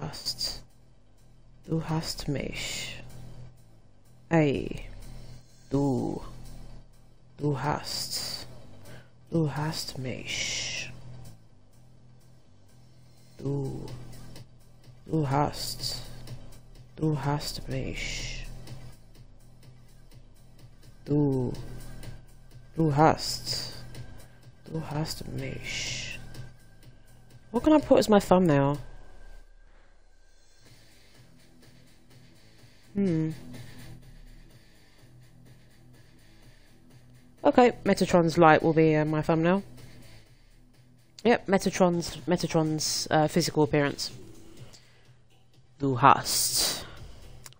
hast. Du hast mich. Ey. Du. Du hast. Du hast mich. Du. Du hast. Du hast mich. Du. Du hast. Du hast mich. What can I put as my thumbnail? Hmm. Okay, Metatron's light will be uh, my thumbnail. Yep, Metatron's Metatron's uh, physical appearance. Du hast.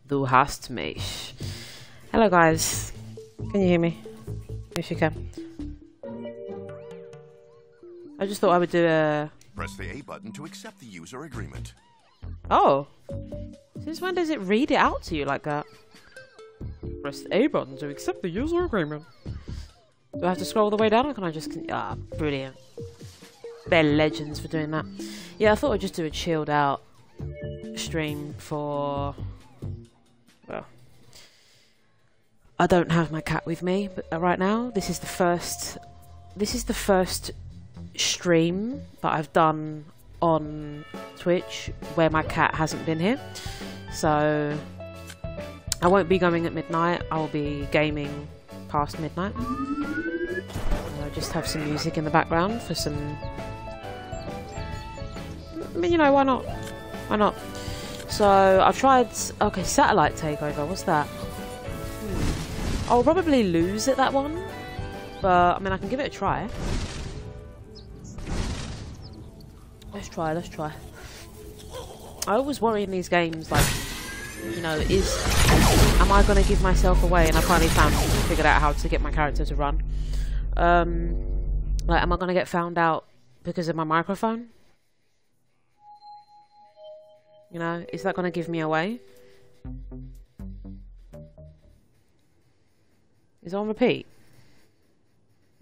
Du hast mich. Hello guys. Can you hear me? If you can. I just thought I would do a... Press the A button to accept the user agreement. Oh! Since when does it read it out to you like that? Press the A button to accept the user agreement. Do I have to scroll all the way down or can I just... Ah, brilliant. They're legends for doing that. Yeah, I thought I'd just do a chilled out stream for... Well... I don't have my cat with me but uh, right now. This is the first... This is the first stream that I've done on Twitch where my cat hasn't been here. So I won't be going at midnight. I'll be gaming past midnight. I'll just have some music in the background for some. I mean, you know, why not? Why not? So I've tried. Okay, satellite takeover. What's that? Hmm. I'll probably lose at that one, but I mean, I can give it a try. Let's try, let's try. I always worry in these games, like, you know, is... Am I going to give myself away? And I finally found, figured out how to get my character to run. Um, like, am I going to get found out because of my microphone? You know, is that going to give me away? Is on repeat?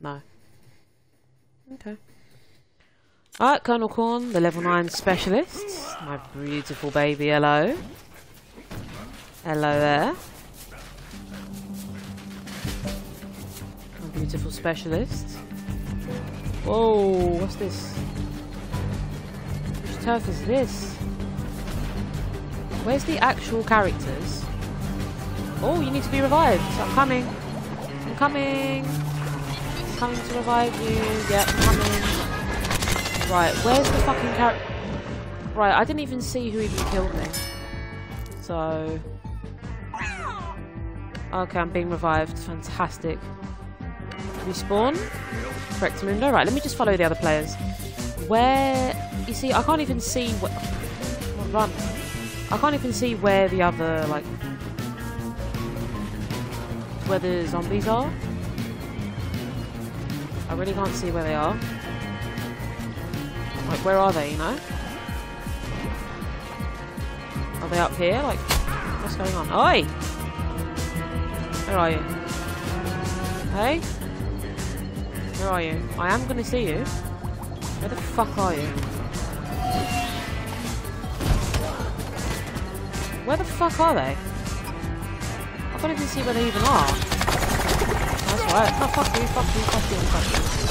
No. Okay. Alright, Colonel Corn, the level 9 specialist. My beautiful baby, hello. Hello there. My beautiful specialist. Whoa, what's this? Which turf is this? Where's the actual characters? Oh, you need to be revived. I'm coming. I'm coming. I'm coming to revive you. Yep, coming. Right, where's the fucking character? Right, I didn't even see who even killed me. So... Okay, I'm being revived. Fantastic. Respawn. Correct. Right, let me just follow the other players. Where... You see, I can't even see... Wh run. I can't even see where the other, like... Where the zombies are. I really can't see where they are. Like, where are they, you know? Are they up here? Like, what's going on? Oi! Where are you? Hey? Where are you? I am gonna see you. Where the fuck are you? Where the fuck are they? I can't even see where they even are. That's right. Fuck you, fuck you, fuck you, fuck you.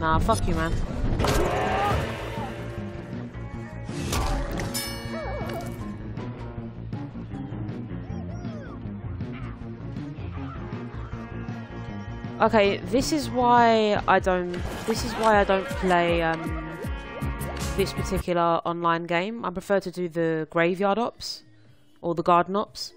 Nah, fuck you, man. Okay, this is why I don't. This is why I don't play um, this particular online game. I prefer to do the graveyard ops or the garden ops.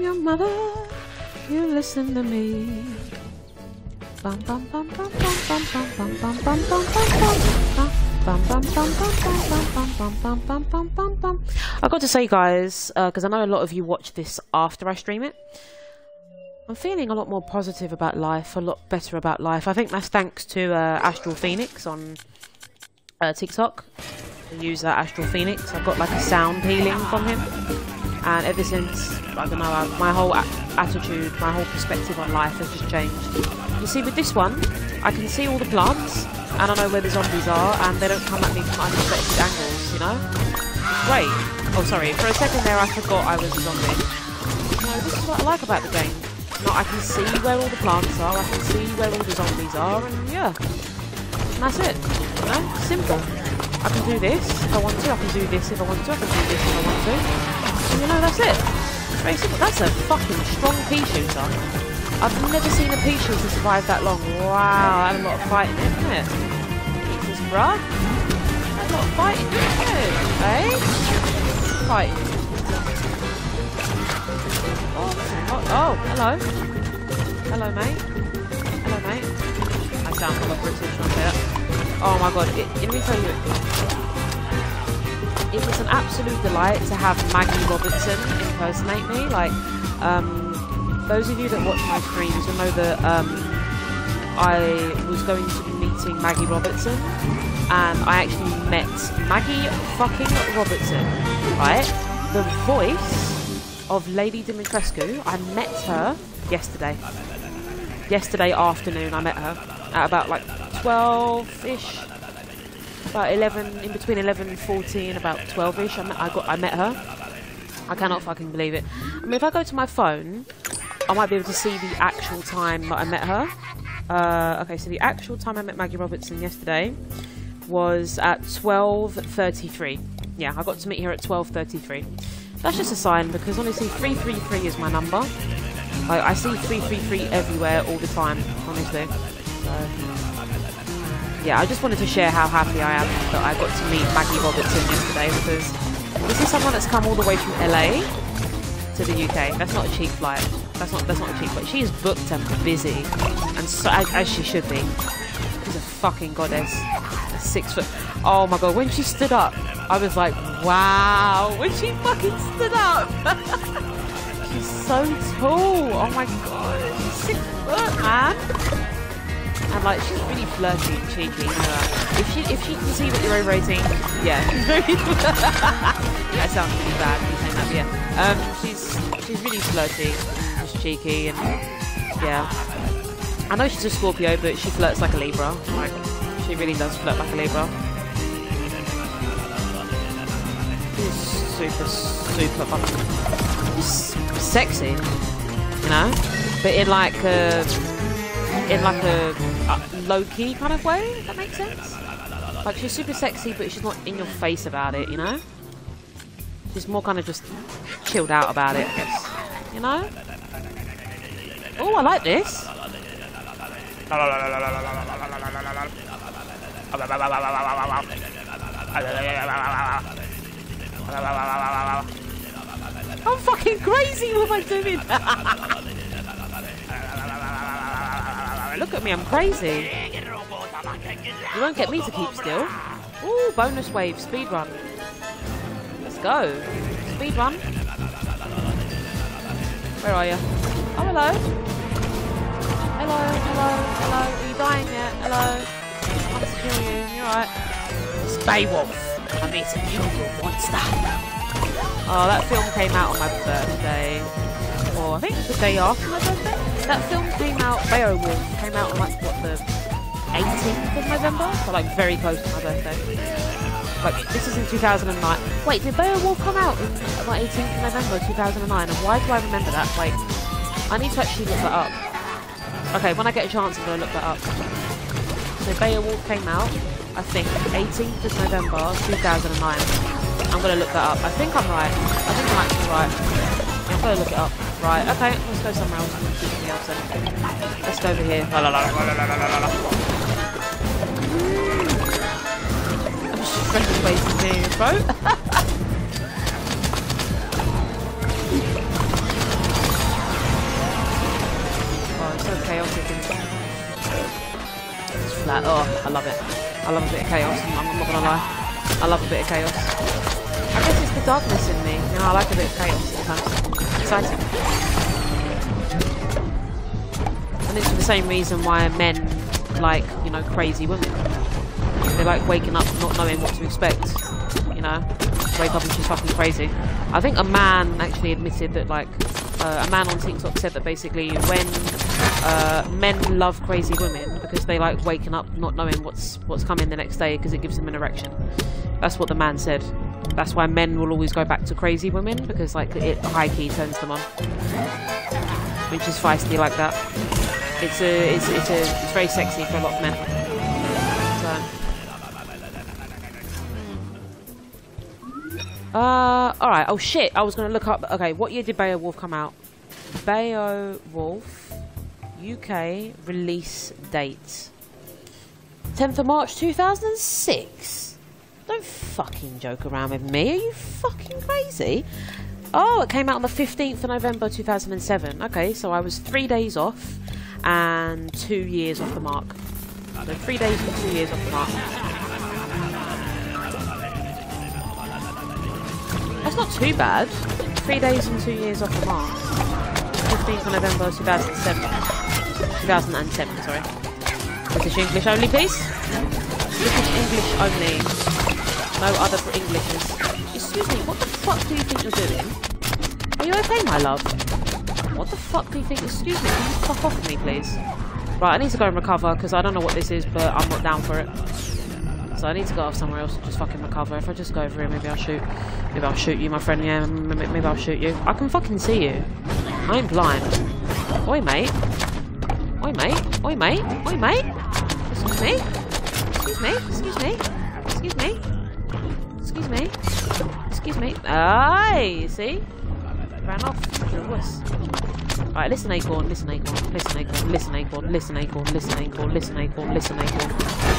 I'm your mother. You listen to me. I got to say, guys, because uh, I know a lot of you watch this after I stream it. I'm feeling a lot more positive about life, a lot better about life. I think that's thanks to uh, Astral Phoenix on uh, TikTok. I use that Astral Phoenix. I got like a sound healing from him. And ever since, I don't know, my whole attitude, my whole perspective on life has just changed. You see, with this one, I can see all the plants, and I know where the zombies are, and they don't come at me from unexpected angles, you know? Great. Oh, sorry, for a second there I forgot I was a zombie. No, this is what I like about the game. No, I can see where all the plants are, I can see where all the zombies are, and yeah. And that's it. You know? Simple. I can do this if I want to, I can do this if I want to, I can do this if I want to. You know, that's it. Simple. That's a fucking strong pea shooter. I've never seen a pea shooter survive that long. Wow, and a lot of fighting, isn't it? Jesus, bruh. A lot of fighting, isn't it? Eh? Fighting. Oh, oh, oh, hello. Hello, mate. Hello, mate. I sound like a British say that. Oh my god, let me tell you. It was an absolute delight to have Maggie Robertson impersonate me. Like, um, those of you that watch my streams will know that um, I was going to be meeting Maggie Robertson, and I actually met Maggie fucking Robertson, right? The voice of Lady Dimitrescu. I met her yesterday. Yesterday afternoon, I met her at about like 12-ish, about 11, in between 11 and 14, about 12-ish. I, met, I got, I met her. I cannot fucking believe it. I mean, if I go to my phone, I might be able to see the actual time that I met her. Uh, okay, so the actual time I met Maggie Robertson yesterday was at 12.33. Yeah, I got to meet her at 12.33. That's just a sign because honestly, 333 is my number. I see 333 everywhere all the time, honestly. So, yeah, I just wanted to share how happy I am that I got to meet Maggie Robertson yesterday because this is someone that's come all the way from LA to the UK. That's not a cheap flight. That's not that's not a cheap flight. She is booked and busy, and so, as, as she should be. She's a fucking goddess. Six foot. Oh my god! When she stood up, I was like, wow. When she fucking stood up, she's so tall. Oh my god, she's six foot, man. And like she's really flirty and cheeky. If she if she can see that you're over 18, yeah, she's that sounds really bad me saying that, but yeah. Um, she's she's really flirty, just cheeky, and yeah. I know she's a Scorpio, but she flirts like a Libra. Like she really does flirt like a Libra. She's super super fucking she's sexy, you know, but in like a in like a low key kind of way. If that makes sense. Like she's super sexy, but she's not in your face about it. You know. She's more kind of just chilled out about it. You know. Oh, I like this. I'm fucking crazy. What am I doing? Look at me, I'm crazy. You won't get me to keep still. Ooh, bonus wave, speed run. Let's go. Speed run. Where are you? Oh, hello. Hello, hello, hello. Are you dying yet? Hello. I to kill you. You're alright. Stay wolf. I'm here to kill you, monster. Oh, that film came out on my birthday. Or I think the day after my birthday. That film came out, Beowulf, came out on like, what, the 18th of November? So like very close to my birthday. Like, this is in 2009. Wait, did Beowulf come out in like 18th of November 2009? And why do I remember that? Wait, I need to actually look that up. Okay, when I get a chance, I'm going to look that up. So Beowulf came out, I think, 18th of November 2009. I'm going to look that up. I think I'm right. I think I'm actually right. I'm going to look it up. Right, okay, let's go somewhere else. and do something else then. Let's go over here. La, la, la. I'm just friendly ways doing your throat. oh, it's so chaotic and it's flat. Oh, I love it. I love a bit of chaos. I'm not gonna lie. I love a bit of chaos. I guess it's the darkness in me. You know, I like a bit of chaos sometimes. And it's for the same reason why men like, you know, crazy women. They like waking up not knowing what to expect. You know? wake up and she's fucking crazy. I think a man actually admitted that like uh, a man on TikTok said that basically when uh, men love crazy women because they like waking up not knowing what's what's coming the next day because it gives them an erection. That's what the man said. That's why men will always go back to crazy women mm. because like it high key turns them on, which is feisty like that. It's a it's it's a it's very sexy for a lot of men. So. Uh, mm. uh, alright. Oh shit, I was gonna look up. Okay, what year did Beowulf come out? Beowulf UK release date 10th of March 2006. Don't fucking joke around with me. Are you fucking crazy? Oh, it came out on the 15th of November 2007. Okay, so I was three days off and two years off the mark. So three days and two years off the mark. That's not too bad. Three days and two years off the mark. 15th of November 2007. 2007, sorry. British English only, please. British English only. No other Englishes. Excuse me, what the fuck do you think you're doing? Are you okay, my love? What the fuck do you think? Excuse me, can you fuck off me, please? Right, I need to go and recover because I don't know what this is, but I'm not down for it. So I need to go off somewhere else and just fucking recover. If I just go over here, maybe I'll shoot. Maybe I'll shoot you, my friend. Yeah, maybe I'll shoot you. I can fucking see you. I ain't blind. Oi, mate. Oi, mate. Oi, mate. Oi, mate. Excuse me. Excuse me. Excuse me. Me. Excuse me. Aye, see? Ran off. Alright, listen acorn, listen acorn, listen acorn, listen acorn, listen acorn, listen acorn, listen acorn, listen acorn.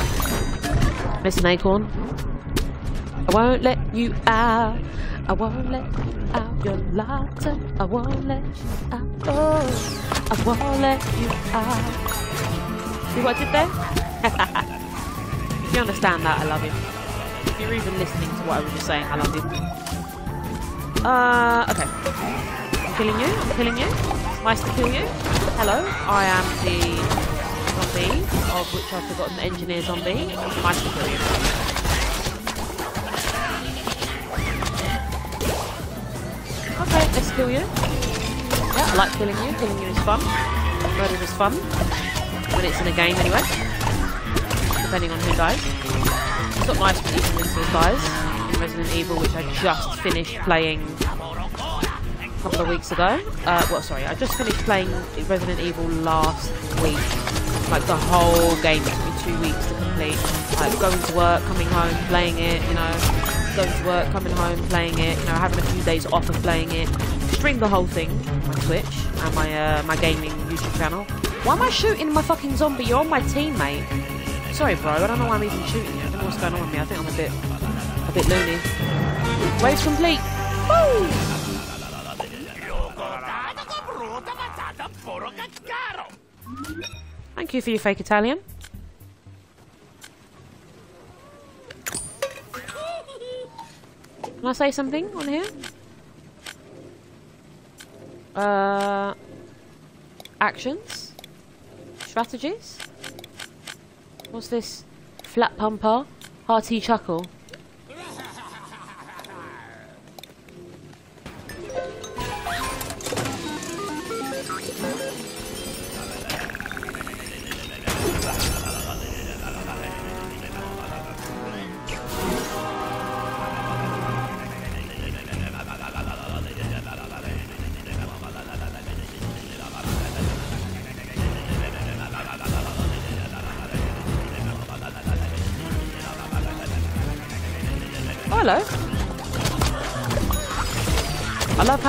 Listen, Acorn. I won't let you out. I won't let you out. Locked up. I won't let you out. Oh, I won't let you out. See what I did there? if you understand that, I love you. You're even listening to what I was just saying, I love you. Uh, okay. I'm killing you. I'm killing you. Nice to kill you. Hello. I am the zombie, of which I've forgotten the engineer zombie. Nice to kill you. Okay, let's kill you. Yeah, I like killing you. Killing you is fun. Murder is fun. When it's in a game anyway. Depending on who dies. It's not nice dies in Resident Evil, which I just finished playing a couple of weeks ago. Uh, well, sorry, I just finished playing Resident Evil last week like the whole game. Took me two weeks to complete. Like going to work, coming home, playing it, you know, going to work, coming home, playing it, you know, having a few days off of playing it. Stream the whole thing on my Twitch and my uh, my gaming YouTube channel. Why am I shooting my fucking zombie? You're on my team, mate. Sorry, bro. I don't know why I'm even shooting you. What's going on with me. I think I'm a bit a bit loony. Waves complete. Woo! Thank you for your fake Italian. Can I say something on here? Uh, actions? Strategies? What's this? Flat pumper? Hearty chuckle?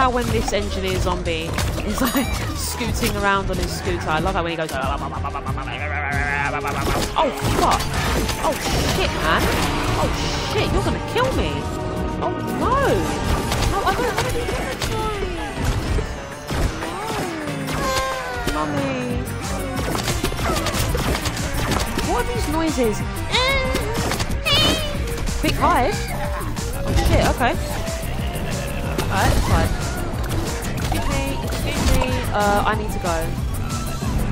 How when this engineer zombie is like scooting around on his scooter, I love how when he goes. Oh fuck! Oh shit, man! Oh shit! You're gonna kill me! Oh no! No, I don't. I don't need Mummy. What are these noises? Quick hide oh, shit, okay. Alright, fine. Uh, I need to go.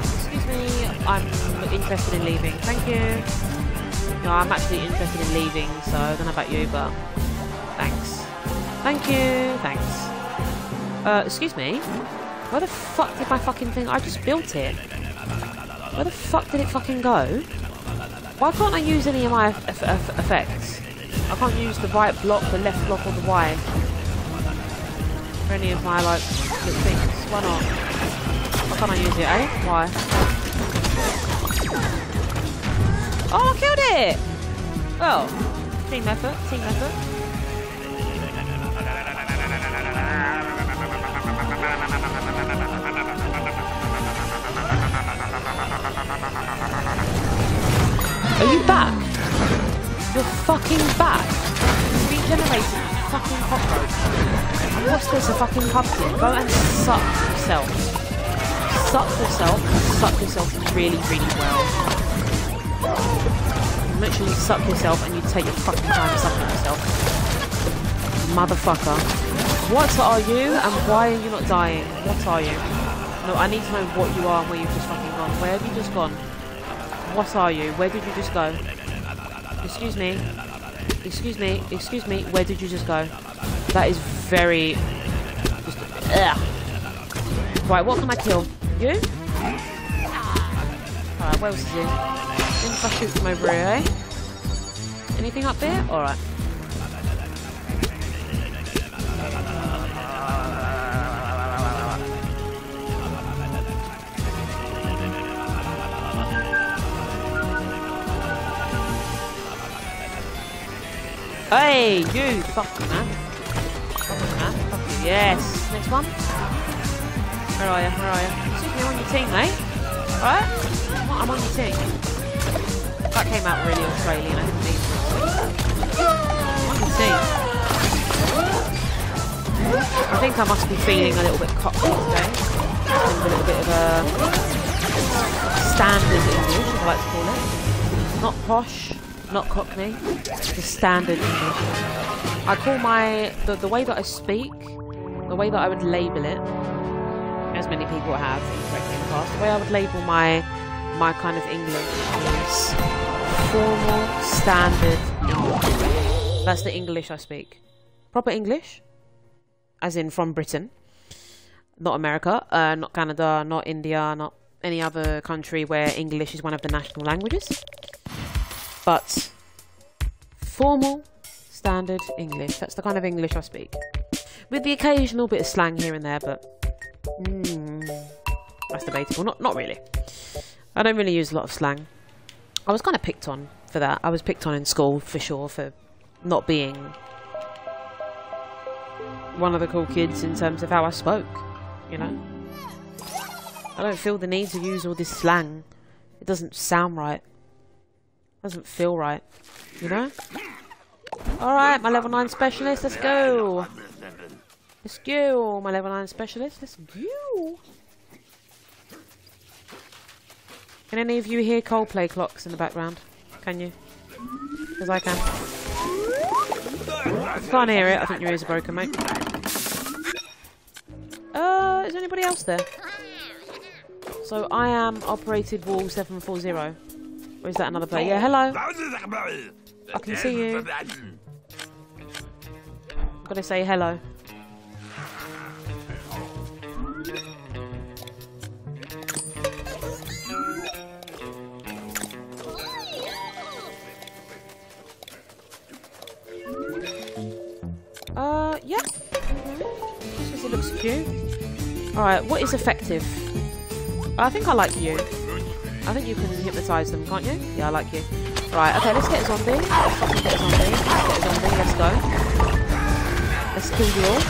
Excuse me, I'm interested in leaving. Thank you. No, I'm actually interested in leaving, so I don't know about you, but thanks. Thank you. Thanks. Uh, excuse me. Where the fuck did my fucking thing? I just built it. Where the fuck did it fucking go? Why can't I use any of my effects? I can't use the right block, the left block, or the Y for any of my like little things. Why not? Can't I use it, eh? Why? Oh, I killed it! Well, team effort, team effort. Are you back? You're fucking back. Regenerated fucking cockroach. What's this, a fucking pumpkin? Go and suck yourself. Suck yourself. Suck yourself really, really well. Make sure you suck yourself and you take your fucking time sucking yourself. Motherfucker. What are you and why are you not dying? What are you? No, I need to know what you are and where you've just fucking gone. Where have you just gone? What are you? Where did you just go? Excuse me. Excuse me. Excuse me. Where did you just go? That is very... Just, ugh. Right, what can I kill? You? Alright, where else is he? if I shoot from over here, eh? Anything up there? Alright. Hey, you! Fuck man. Fuck man. Fuck. Yes. Next one. Where are you? Where are you? I'm on your team, mate. Alright? I'm on your team. That came out really Australian, I didn't mean to. I can see. I think I must be feeling a little bit cocky today. a little bit of a standard English, I like to call it. Not posh, not cockney, just standard English. I call my, the, the way that I speak, the way that I would label it, people have incorrectly in the past, the way I would label my my kind of English is formal, standard English. That's the English I speak. Proper English, as in from Britain, not America, uh, not Canada, not India, not any other country where English is one of the national languages. But formal, standard English. That's the kind of English I speak. With the occasional bit of slang here and there, but mm, that's debatable. Not, not really. I don't really use a lot of slang. I was kind of picked on for that. I was picked on in school for sure for not being one of the cool kids in terms of how I spoke, you know. I don't feel the need to use all this slang. It doesn't sound right. It doesn't feel right, you know? Alright, my level 9 specialist, let's go! Let's go, my level 9 specialist, let's go! Can any of you hear Coldplay clocks in the background? Can you? Because I can. Can't hear it, I think your ears are broken, mate. Uh, is anybody else there? So I am operated wall 740. Or is that another player? Yeah, hello. I can see you. I've got to say hello. It looks cute. Alright, what is effective? I think I like you. I think you can hypnotise them, can't you? Yeah, I like you. Right, okay, let's get a zombie. Let's get a zombie. Let's get a zombie, let's go. Let's kill you all.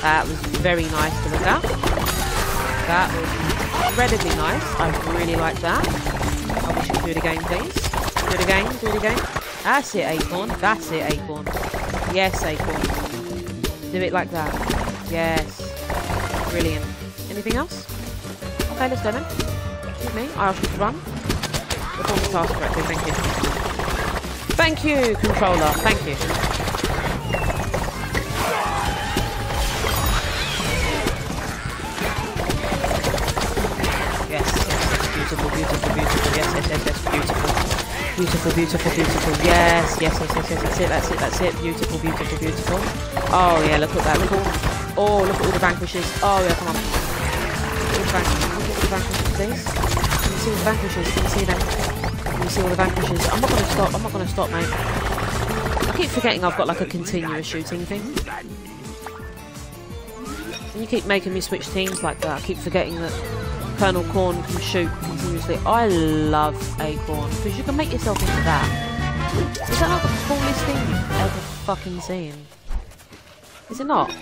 That was very nice to look at. That was incredibly nice. I really like that. I wish you could do it again, please. Do it again, do it again. That's it, Acorn. That's it, Acorn. Yes, Acorn. Do it like that. Yes. Brilliant. Anything else? Okay, let's go then. Excuse me. I to run. Perform the task correctly. Thank you. Thank you, controller. Thank you. Yes, yes, beautiful, beautiful, beautiful. Yes, yes, yes, yes, beautiful. Beautiful, beautiful, beautiful. Yes, yes, yes, yes, yes. That's it, that's it, that's it. Beautiful, beautiful, beautiful. Oh yeah, look at that. Look at all. Oh, look at all the vanquishes. Oh yeah, come on. At the vanquishes, look at the vanquishes. Can you see all the vanquishes? Can you see them? Can you see all the vanquishes? I'm not gonna stop. I'm not gonna stop, mate. I keep forgetting I've got like a continuous shooting thing. And you keep making me switch teams like that. I keep forgetting that Colonel Corn can shoot continuously. I love Acorn because you can make yourself into that. Is that not the coolest thing you've ever fucking seen? Is it not?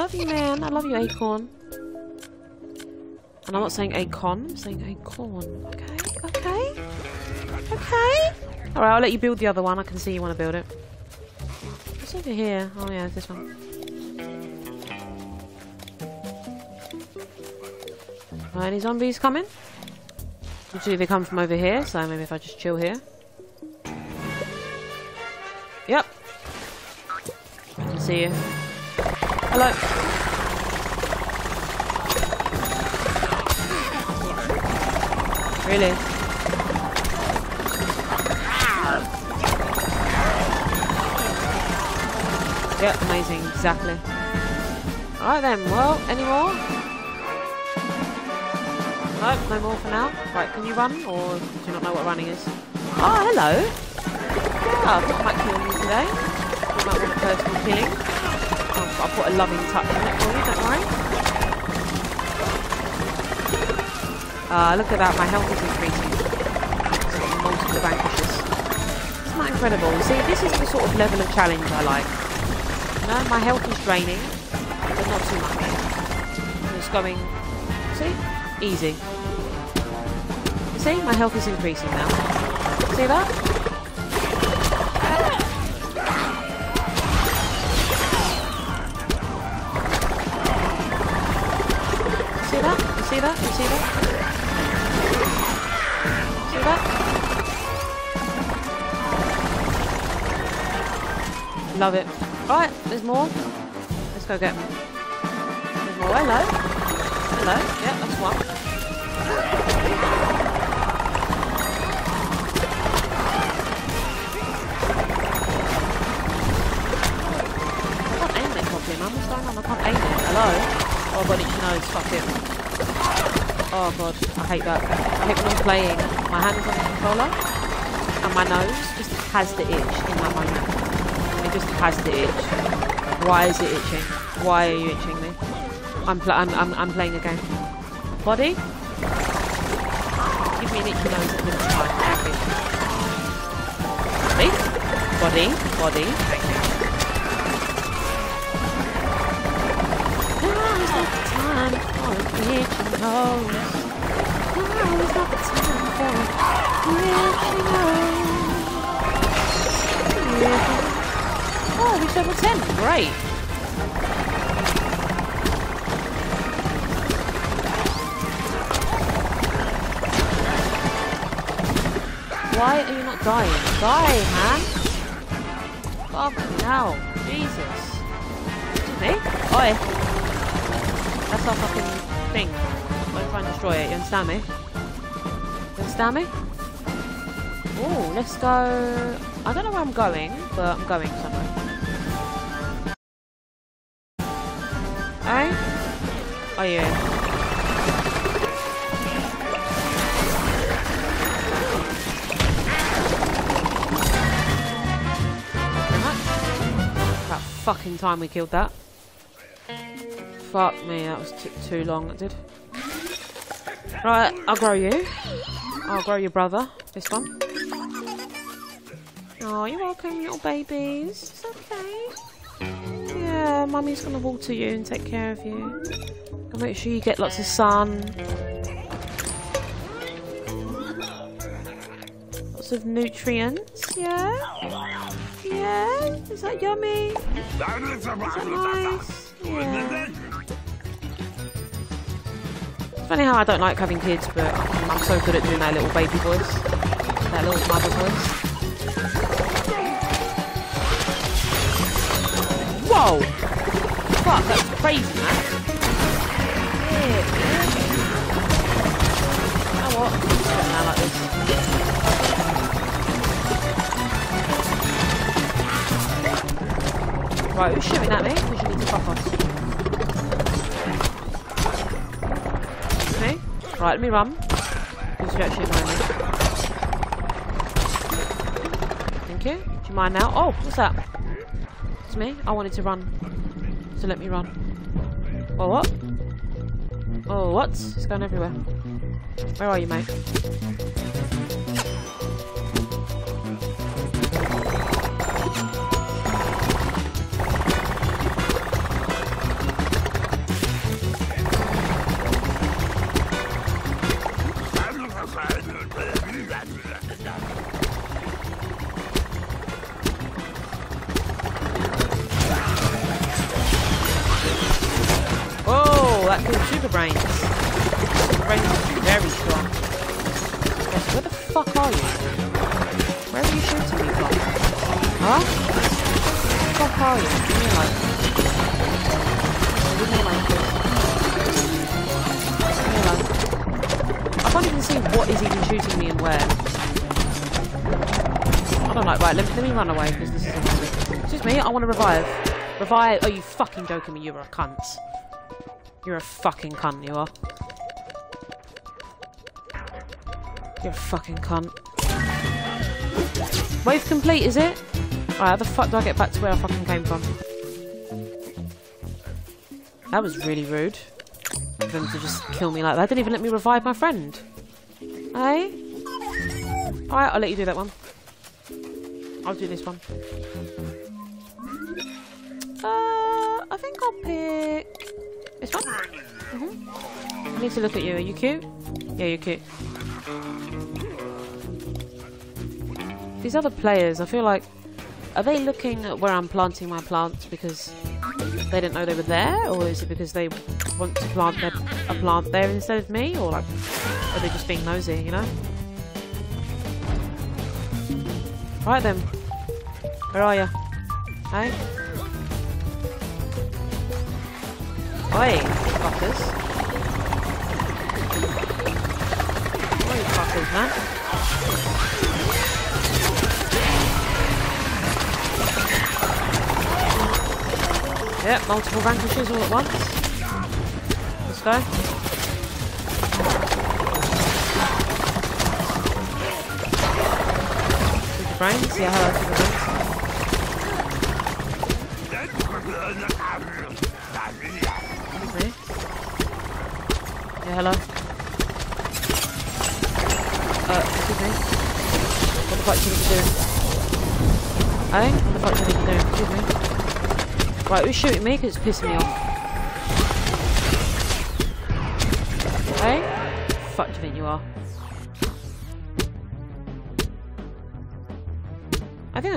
Love you, man. I love you, Acorn. And I'm not saying Acorn, I'm saying Acorn. Okay, okay, okay. Alright, I'll let you build the other one. I can see you want to build it. What's over here? Oh yeah, this one. Are any zombies coming? Usually they come from over here, so maybe if I just chill here. Yep. I can see you. Hello. Really? Yep, amazing, exactly. Alright then, well, any more? No, no more for now. Right, can you run, or do you not know what running is? Oh, hello! Yeah, I've got killing you today. You might want a personal killing. I'll, I'll put a loving touch on it for you, don't worry. Ah, look at that, my health is increasing. Multiple vanquishes. Isn't that incredible? See, this is the sort of level of challenge I like. You know, my health is draining, but not too much. It's going, see, easy. See, my health is increasing now. See that? See that? You see that? See that? Love it. Right, there's more. Let's go get. There's more. Hello. Hello. Yeah, that's one. I can't aim it properly, man. What's going on? I can't aim it. Hello? Oh, but it knows. Fuck it. Oh, God. I hate that. I hate when I'm playing. My hand is on the controller, and my nose just has the itch in that moment. It just has the itch. Why is it itching? Why are you itching me? I'm, I'm, I'm, I'm playing a game. Body? Give me an itchy nose at this time. You. See? Body? Body? Thank you. Now is the time for a Oh, we level 10. Great. Why are you not dying? Die, man! Fucking hell. Jesus. Is me? Oi. That's our fucking thing. Try and destroy it. You understand me? You understand me? Oh, let's go... I don't know where I'm going, but I'm going somewhere. Hey? Oh, yeah. That fucking time we killed that. Fuck me, that was too long, it did. Right, I'll grow you. I'll grow your brother, this one. Oh, you're welcome, little babies. It's okay. Yeah, mummy's gonna water you and take care of you. Gotta make sure you get lots of sun. Lots of nutrients, yeah? Yeah? Is that yummy? Is that nice? Yeah. Funny how I don't like having kids, but I'm so good at doing that little baby voice. That little mother voice. Whoa! Fuck, that's crazy, man. Yeah. You know what? Now like this. Right, who's shooting at me? Because you to fuck off. Right, let me run. Because you're actually annoying me. Thank you. Do you mind now? Oh, what's that? It's me. I wanted to run. So let me run. Oh, what? Oh, what? It's going everywhere. Where are you, mate? Run away because this is. Excuse me, I want to revive. Revive. Are you fucking joking me? You're a cunt. You're a fucking cunt, you are. You're a fucking cunt. Wave complete, is it? Alright, how the fuck do I get back to where I fucking came from? That was really rude. For them to just kill me like that. They Didn't even let me revive my friend. Hey? Alright, I'll let you do that one. I'll do this one. Uh, I think I'll pick this one. hmm I need to look at you. Are you cute? Yeah, you're cute. These other players, I feel like, are they looking at where I'm planting my plants because they didn't know they were there, or is it because they want to plant their, a plant there instead of me, or like, are they just being nosy? You know? Right then. Where are you? Hey? Oi, fuckers. Oi, fuckers, man. Yep, multiple vanquishes all at once. Let's go. Hello, super brains. Excuse me. Yeah, hello. Uh, excuse me. What the fuck do you need to do? Hey? What the fuck do you need to do? Excuse me. Right, who's shooting me? Because it's pissing me off.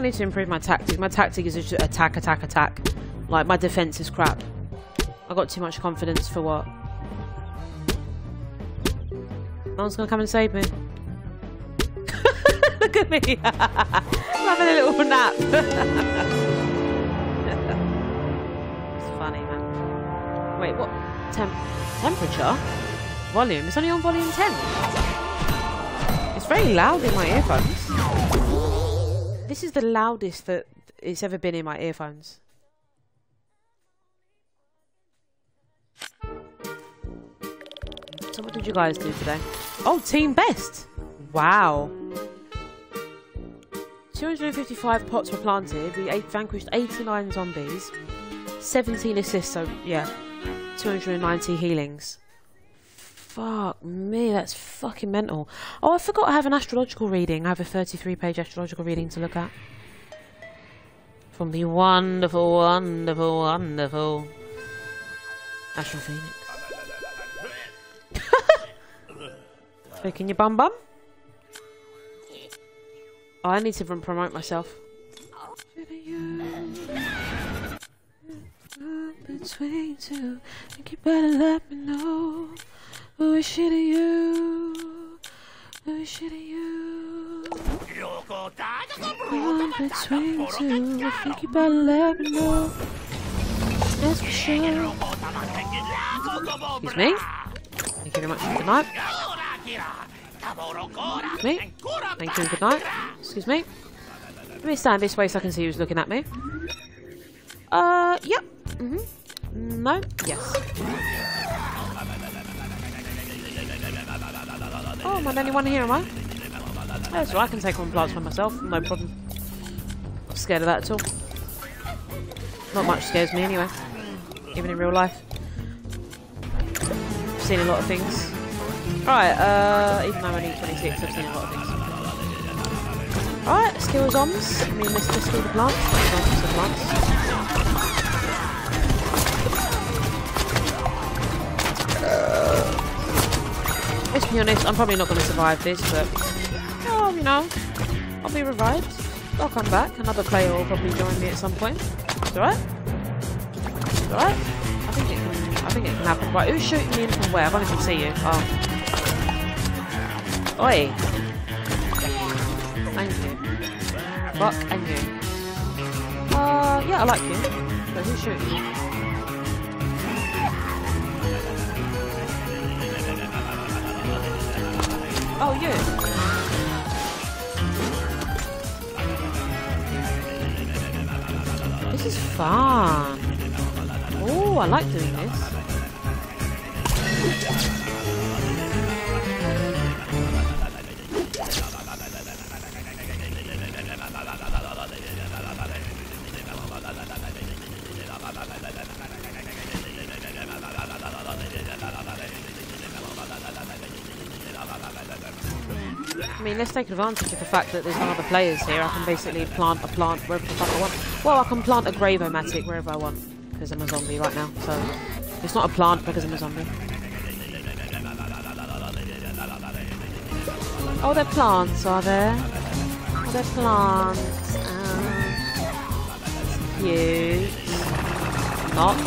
Need to improve my tactic. My tactic is just attack, attack, attack. Like, my defense is crap. I got too much confidence for what? No one's gonna come and save me. Look at me. I'm having a little nap. it's funny, man. Wait, what? Temp temperature? Volume? It's only on volume 10. It's very loud in my earphones. This is the loudest that it's ever been in my earphones. So what did you guys do today? Oh, team best! Wow. 255 pots were planted. We eight, vanquished 89 zombies. 17 assists, so yeah. 290 healings. Fuck me, that's fucking mental. Oh, I forgot I have an astrological reading. I have a 33 page astrological reading to look at. From the wonderful, wonderful, wonderful Astral Phoenix. Flicking your bum bum? Oh, I need to promote myself. Between two, think you better let me know. Who is shit at you? Who is shit at you? I'm between two, I think you better let me know. That's for sure. Excuse me. Thank you very much for the night. Excuse me. Thank you good night. Excuse me. Let me stand this way so I can see who's looking at me. Uh, yep. Mm hmm No. Yes. Oh, am I the only one here, am I? Yeah, so I can take on plants by myself, no problem. Not scared of that at all. Not much scares me anyway, even in real life. I've seen a lot of things. Right, uh, even though I'm only 26, I've seen a lot of things. Alright, let's kill zombs. I mean, let's just kill the plants. Zombies, the plants. Let's be honest, I'm probably not going to survive this, but, oh, you know, I'll be revived. I'll come back. Another player will probably join me at some point. It's alright. It's alright. I think it can, I think it can happen. Right, who's shooting me in from where? I can't even see you. Oh. Oi. Thank you. Fuck and you. Uh, yeah, I like you. But who's shooting you? Oh, you. This is fun. Oh, I like doing this. Let's take advantage of the fact that there's no other players here. I can basically plant a plant wherever the fuck I want. Well, I can plant a Grave-O-Matic wherever I want, because I'm a zombie right now, so... It's not a plant because I'm a zombie. Oh, they're plants, are there? Oh, they're plants. Uh, oh, cute. Not.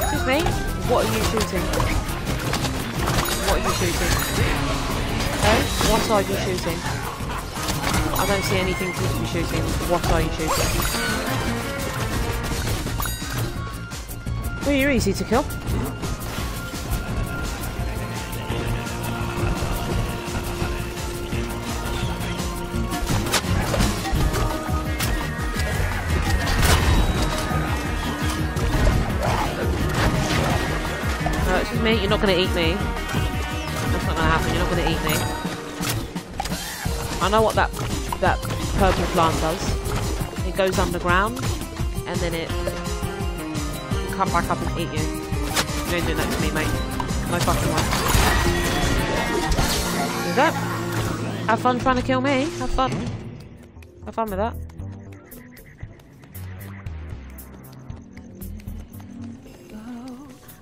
Excuse me? What are you shooting? What are you shooting? Okay, what are you shooting? I don't see anything for you to be shooting. What are you shooting? Well, you're easy to kill. Uh, excuse me, you're not going to eat me. To eat me. I know what that that purple plant does. It goes underground, and then it will come back up and eat you. Ain't doing that to me, mate. No fucking way. Is that? Have fun trying to kill me. Have fun. Have fun with that.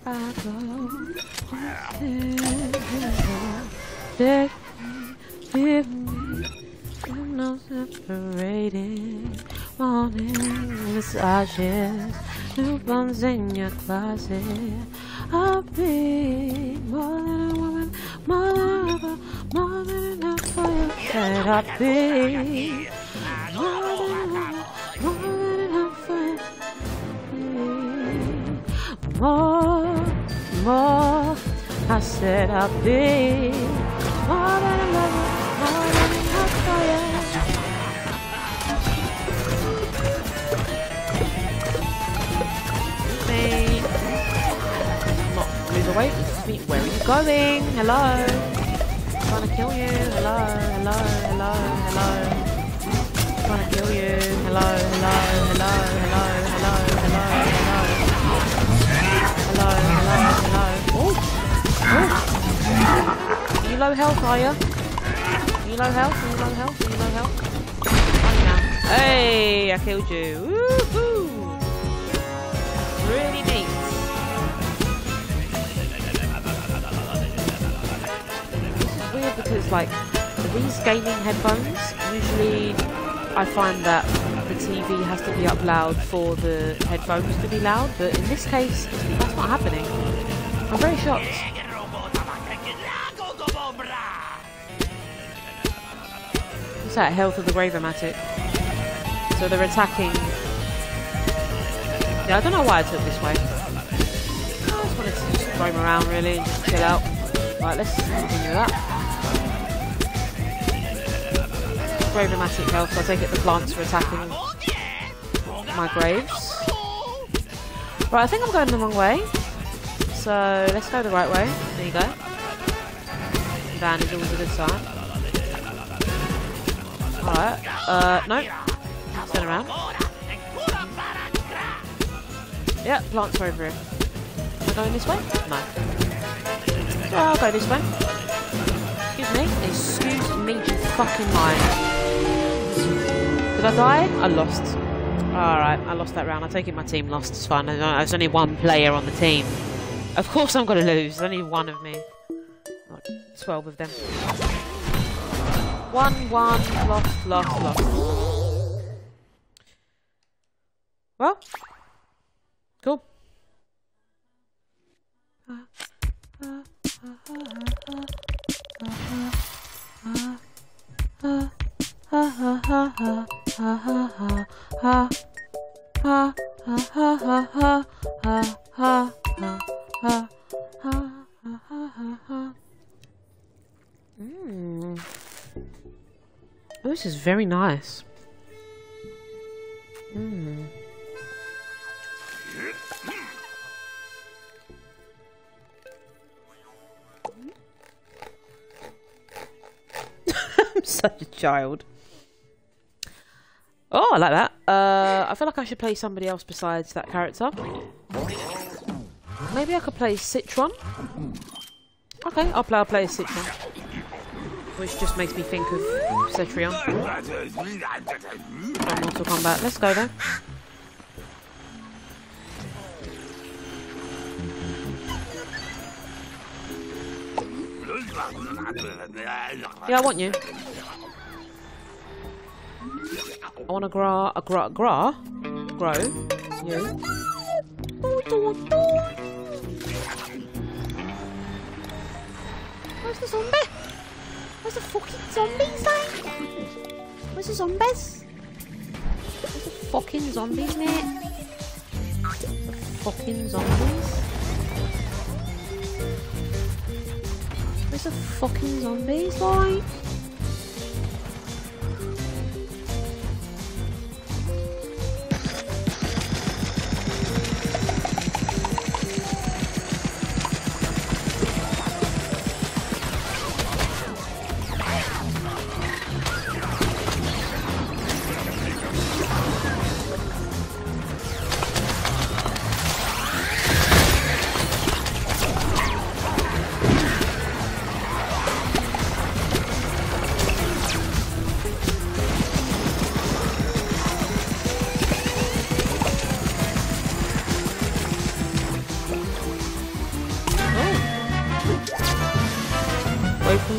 I go. Leave me. I'm not separated. Morning massages. New bones in your closet. I'll be more than a woman. More than a lover. More than enough for you. Said I'll be more than a woman. More than enough for you. More, more. I said I'll be away from me. Where are you going? Hello? I'm trying to kill you. Hello, hello, hello, hello. I'm trying to kill you. Hello, hello, hello, hello, hello, hello, hello. Hello, hello, hello. Oh! Oh! You low health, are you? You low health? Are you low health? Are you low health? Hey, I killed you. Woohoo! Really neat. It's weird because, like, these gaming headphones, usually I find that the TV has to be up loud for the headphones to be loud, but in this case, that's not happening. I'm very shocked. That? Health of the Grave-O-Matic. So they're attacking. Yeah, I don't know why I took this way. I just wanted to just roam around really and just chill out. Right, let's continue that. Grave-O-Matic health, so I take it the plants are attacking my graves. Right, I think I'm going the wrong way. So let's go the right way. There you go. Van is always a good sign. Alright. Uh, no. Turn around. Yeah, plants are over here. Am I going this way? No. Yeah, I'll go this way. Excuse me. Excuse me, you fucking mind. Did I die? I lost. Alright, I lost that round. I take it my team lost. It's fine. There's only one player on the team. Of course I'm going to lose. There's only one of me. Like 12 of them. One, one, lost, lost, lost. Well, cool. Mm. Oh, this is very nice. Mm. I'm such a child. Oh, I like that. Uh, I feel like I should play somebody else besides that character. Maybe I could play Citron. Okay, I'll play. I'll play Citron, which just makes me think of Cetrion from Mortal Kombat. Let's go then. Yeah, I want you. I want to grow, a grow, grow, grow you. Where's the zombie? Where's the fucking zombies, eh? Where's the zombies? Where's the fucking zombies, mate? The fucking zombies? Where's the fucking zombies, like?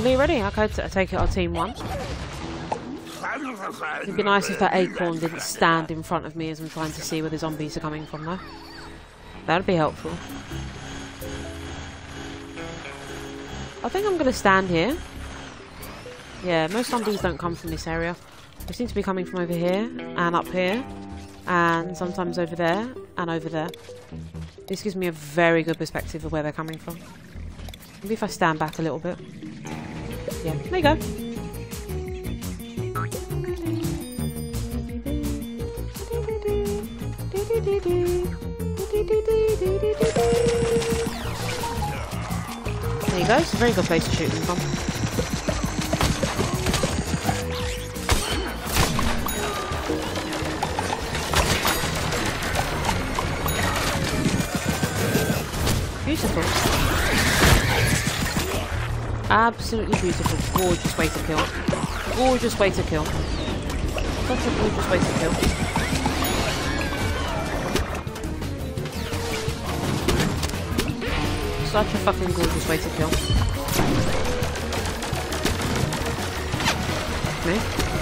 Weaponry ready? Okay, I take it our team won. It'd be nice if that acorn didn't stand in front of me as I'm trying to see where the zombies are coming from though. That'd be helpful. I think I'm going to stand here. Yeah, most zombies don't come from this area. They seem to be coming from over here, and up here, and sometimes over there, and over there. This gives me a very good perspective of where they're coming from. Maybe if I stand back a little bit. Yeah, there you go. There you go, it's a very good place to shoot them from. Absolutely beautiful. Gorgeous way to kill. Gorgeous way to kill. Such a gorgeous way to kill. Such a fucking gorgeous way to kill. Me?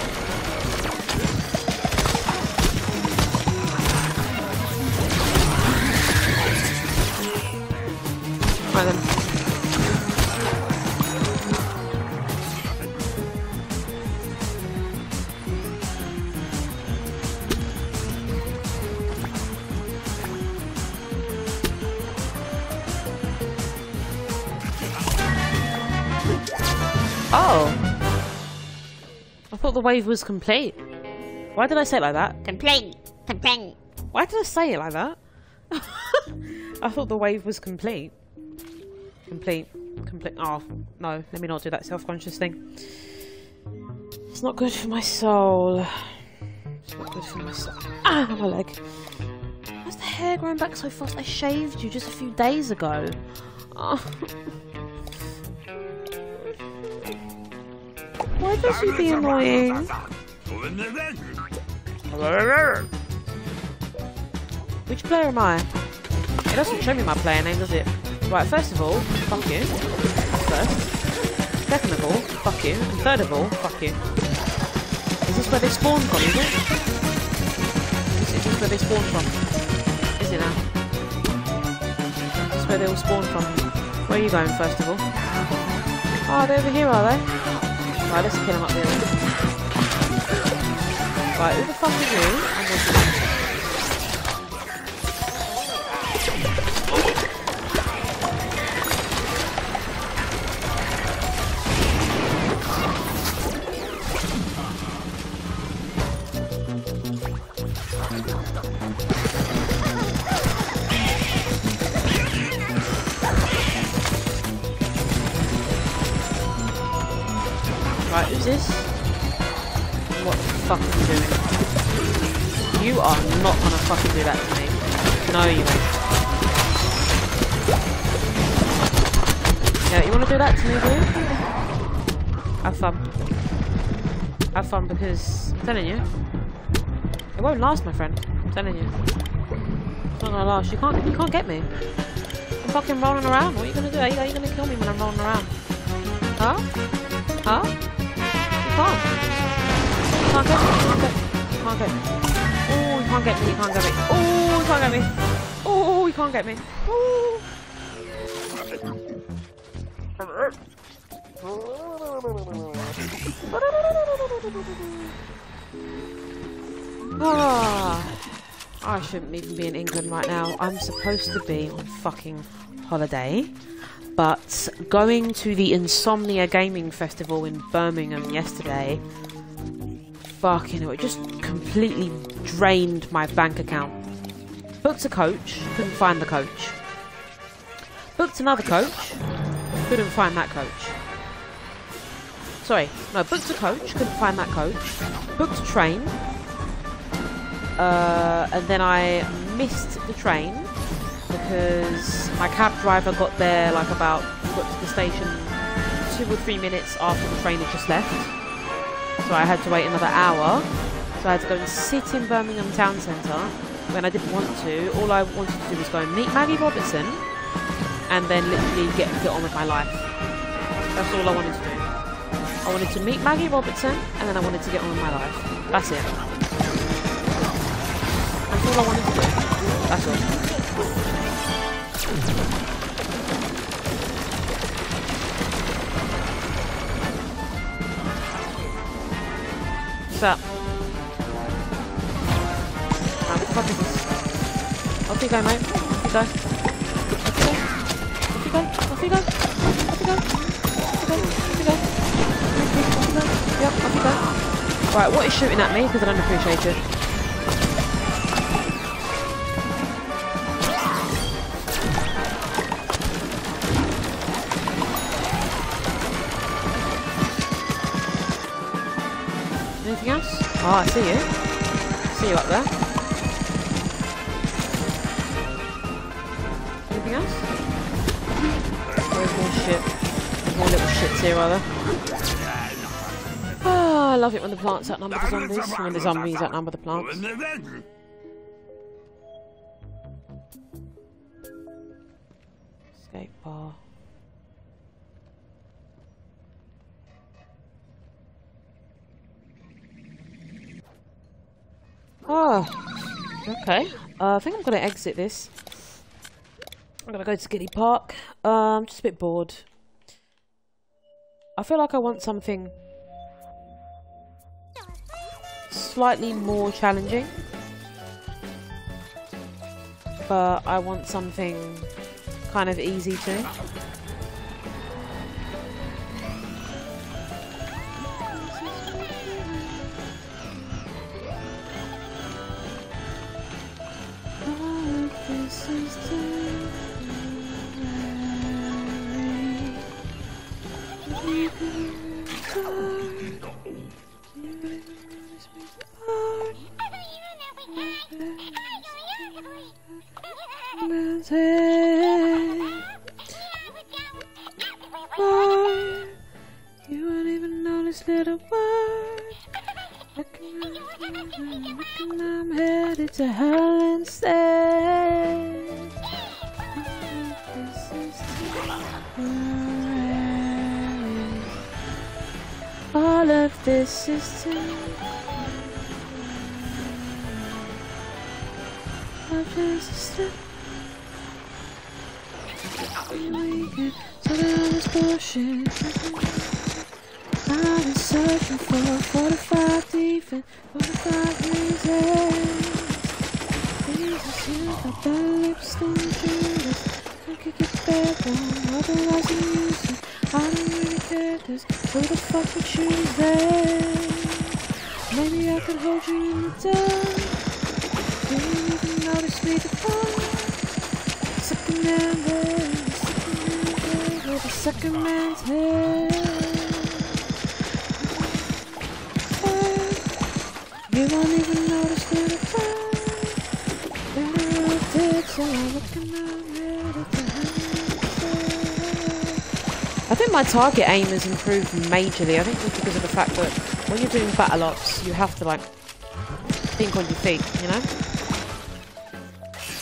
Wave was complete. Why did I say it like that? Complete. Complete. Why did I say it like that? I thought the wave was complete. Complete. Complete. Oh, no. Let me not do that self-conscious thing. It's not good for my soul. It's not good for my soul. Ah, my leg. Why's the hair growing back so fast? I shaved you just a few days ago. Oh. Why does she be annoying? Which player am I? It doesn't show me my player name, does it? Right, first of all, fuck you. First. Second of all, fuck you. And third of all, fuck you. Is this where they spawn from, is it? Is, is this where they spawn from? Is it now? Is this where they all spawn from? Where are you going, first of all? Oh, they're over here, are they? Right, let's kill them up here then. Right, who the fuck are you? Fun because I'm telling you, it won't last, my friend. I'm telling you, it's not gonna last. You can't, you can't get me. I'm fucking rolling around. What are you gonna do? Are you, are you gonna kill me when I'm rolling around? Huh? Huh? You can't. You can't get me. You can't get me. Oh, you can't get me. You can't get me. Oh, you can't get me. Oh, you can't get me. Oh. Ah, I shouldn't even be in England right now. I'm supposed to be on fucking holiday. But going to the Insomnia Gaming Festival in Birmingham yesterday, fucking it just completely drained my bank account. Booked a coach, couldn't find the coach. Booked another coach, couldn't find that coach. Sorry, no, booked a coach, couldn't find that coach. Booked a train, uh, and then I missed the train because my cab driver got there like about got to the station two or three minutes after the train had just left. So I had to wait another hour. So I had to go and sit in Birmingham town centre when I didn't want to. All I wanted to do was go and meet Maggie Robertson and then literally get get on with my life. That's all I wanted to do. I wanted to meet Maggie Robertson and then I wanted to get on with my life. That's it. That's all I wanted to do. That's all. Up? This? Off you go, mate. Off you go. Off you go. Off you go. Off you go. Off you go. Off you go. Off you go. Off you go. Right, what is shooting at me? Because I don't appreciate it. Anything else? Oh, I see you. see you up there. Anything else? There's more shit. There's more little shits here, I love it when the plants outnumber the zombies, when the zombies outnumber the plants. Escape bar. Oh, okay. Uh, I think I'm going to exit this. I'm going to go to Giddy Park. Uh, I'm just a bit bored. I feel like I want something slightly more challenging. But I want something kind of easy too. Boy, you won't even notice little word. Looking I'm headed to hell instead. This is. All of this is temporary. Love is a I've been searching for 45 defense, 45 reasons. Jesus, you got that lipstick Judas. I could get that wrong, otherwise I'm useless. I don't really care, who the fuck would choose that? Maybe I could hold you in the dark. Didn't notice me before. Second man second man's head. You won't even notice that I cried. Then I I think my target aim has improved majorly. I think it's because of the fact that when you're doing battle ops, you have to like think on your feet, you know?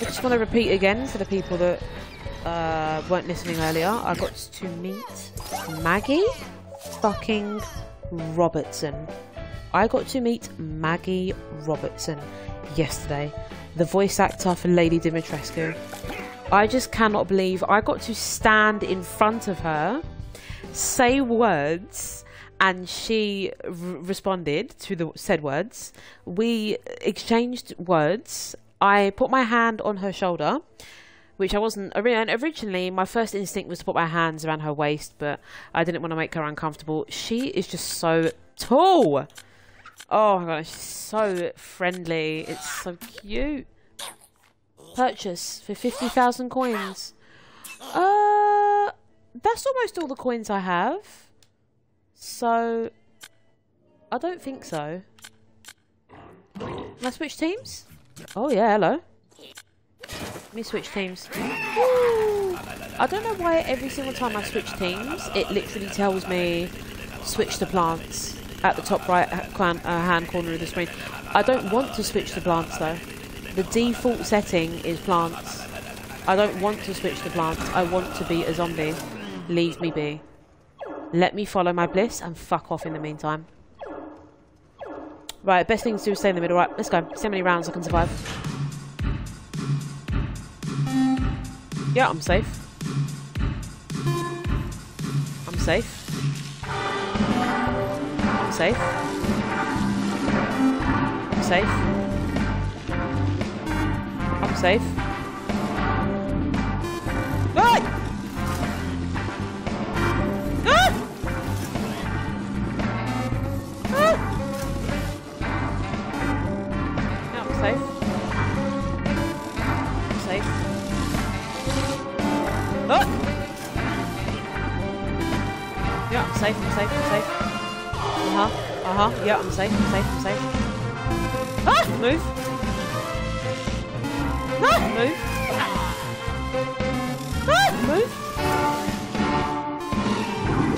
I just want to repeat again for the people that uh, weren't listening earlier. I got to meet Maggie fucking Robertson. I got to meet Maggie Robertson yesterday, the voice actor for Lady Dimitrescu. I just cannot believe I got to stand in front of her, say words, and she responded to the said words. We exchanged words. I put my hand on her shoulder, which I wasn't. and Originally, my first instinct was to put my hands around her waist, but I didn't want to make her uncomfortable. She is just so tall. Oh my god, she's so friendly. It's so cute. Purchase for 50,000 coins. Uh, that's almost all the coins I have. So, I don't think so. Can I switch teams? Oh yeah, hello. Let me switch teams. Woo! I don't know why every single time I switch teams, it literally tells me switch to plants at the top right uh, hand corner of the screen. I don't want to switch to plants though. The default setting is plants. I don't want to switch to plants. I want to be a zombie. Leave me be. Let me follow my bliss and fuck off in the meantime. Right, best thing to do is stay in the middle. Right, let's go. See how many rounds I can survive. Yeah, I'm safe. I'm safe. I'm safe. I'm safe. I'm safe. Ah! Ah! Yeah, I'm safe, I'm safe, I'm safe. Uh-huh, uh-huh, yeah, I'm safe, I'm safe, I'm safe. Ah! Move! Ah! Move! Ah! Move!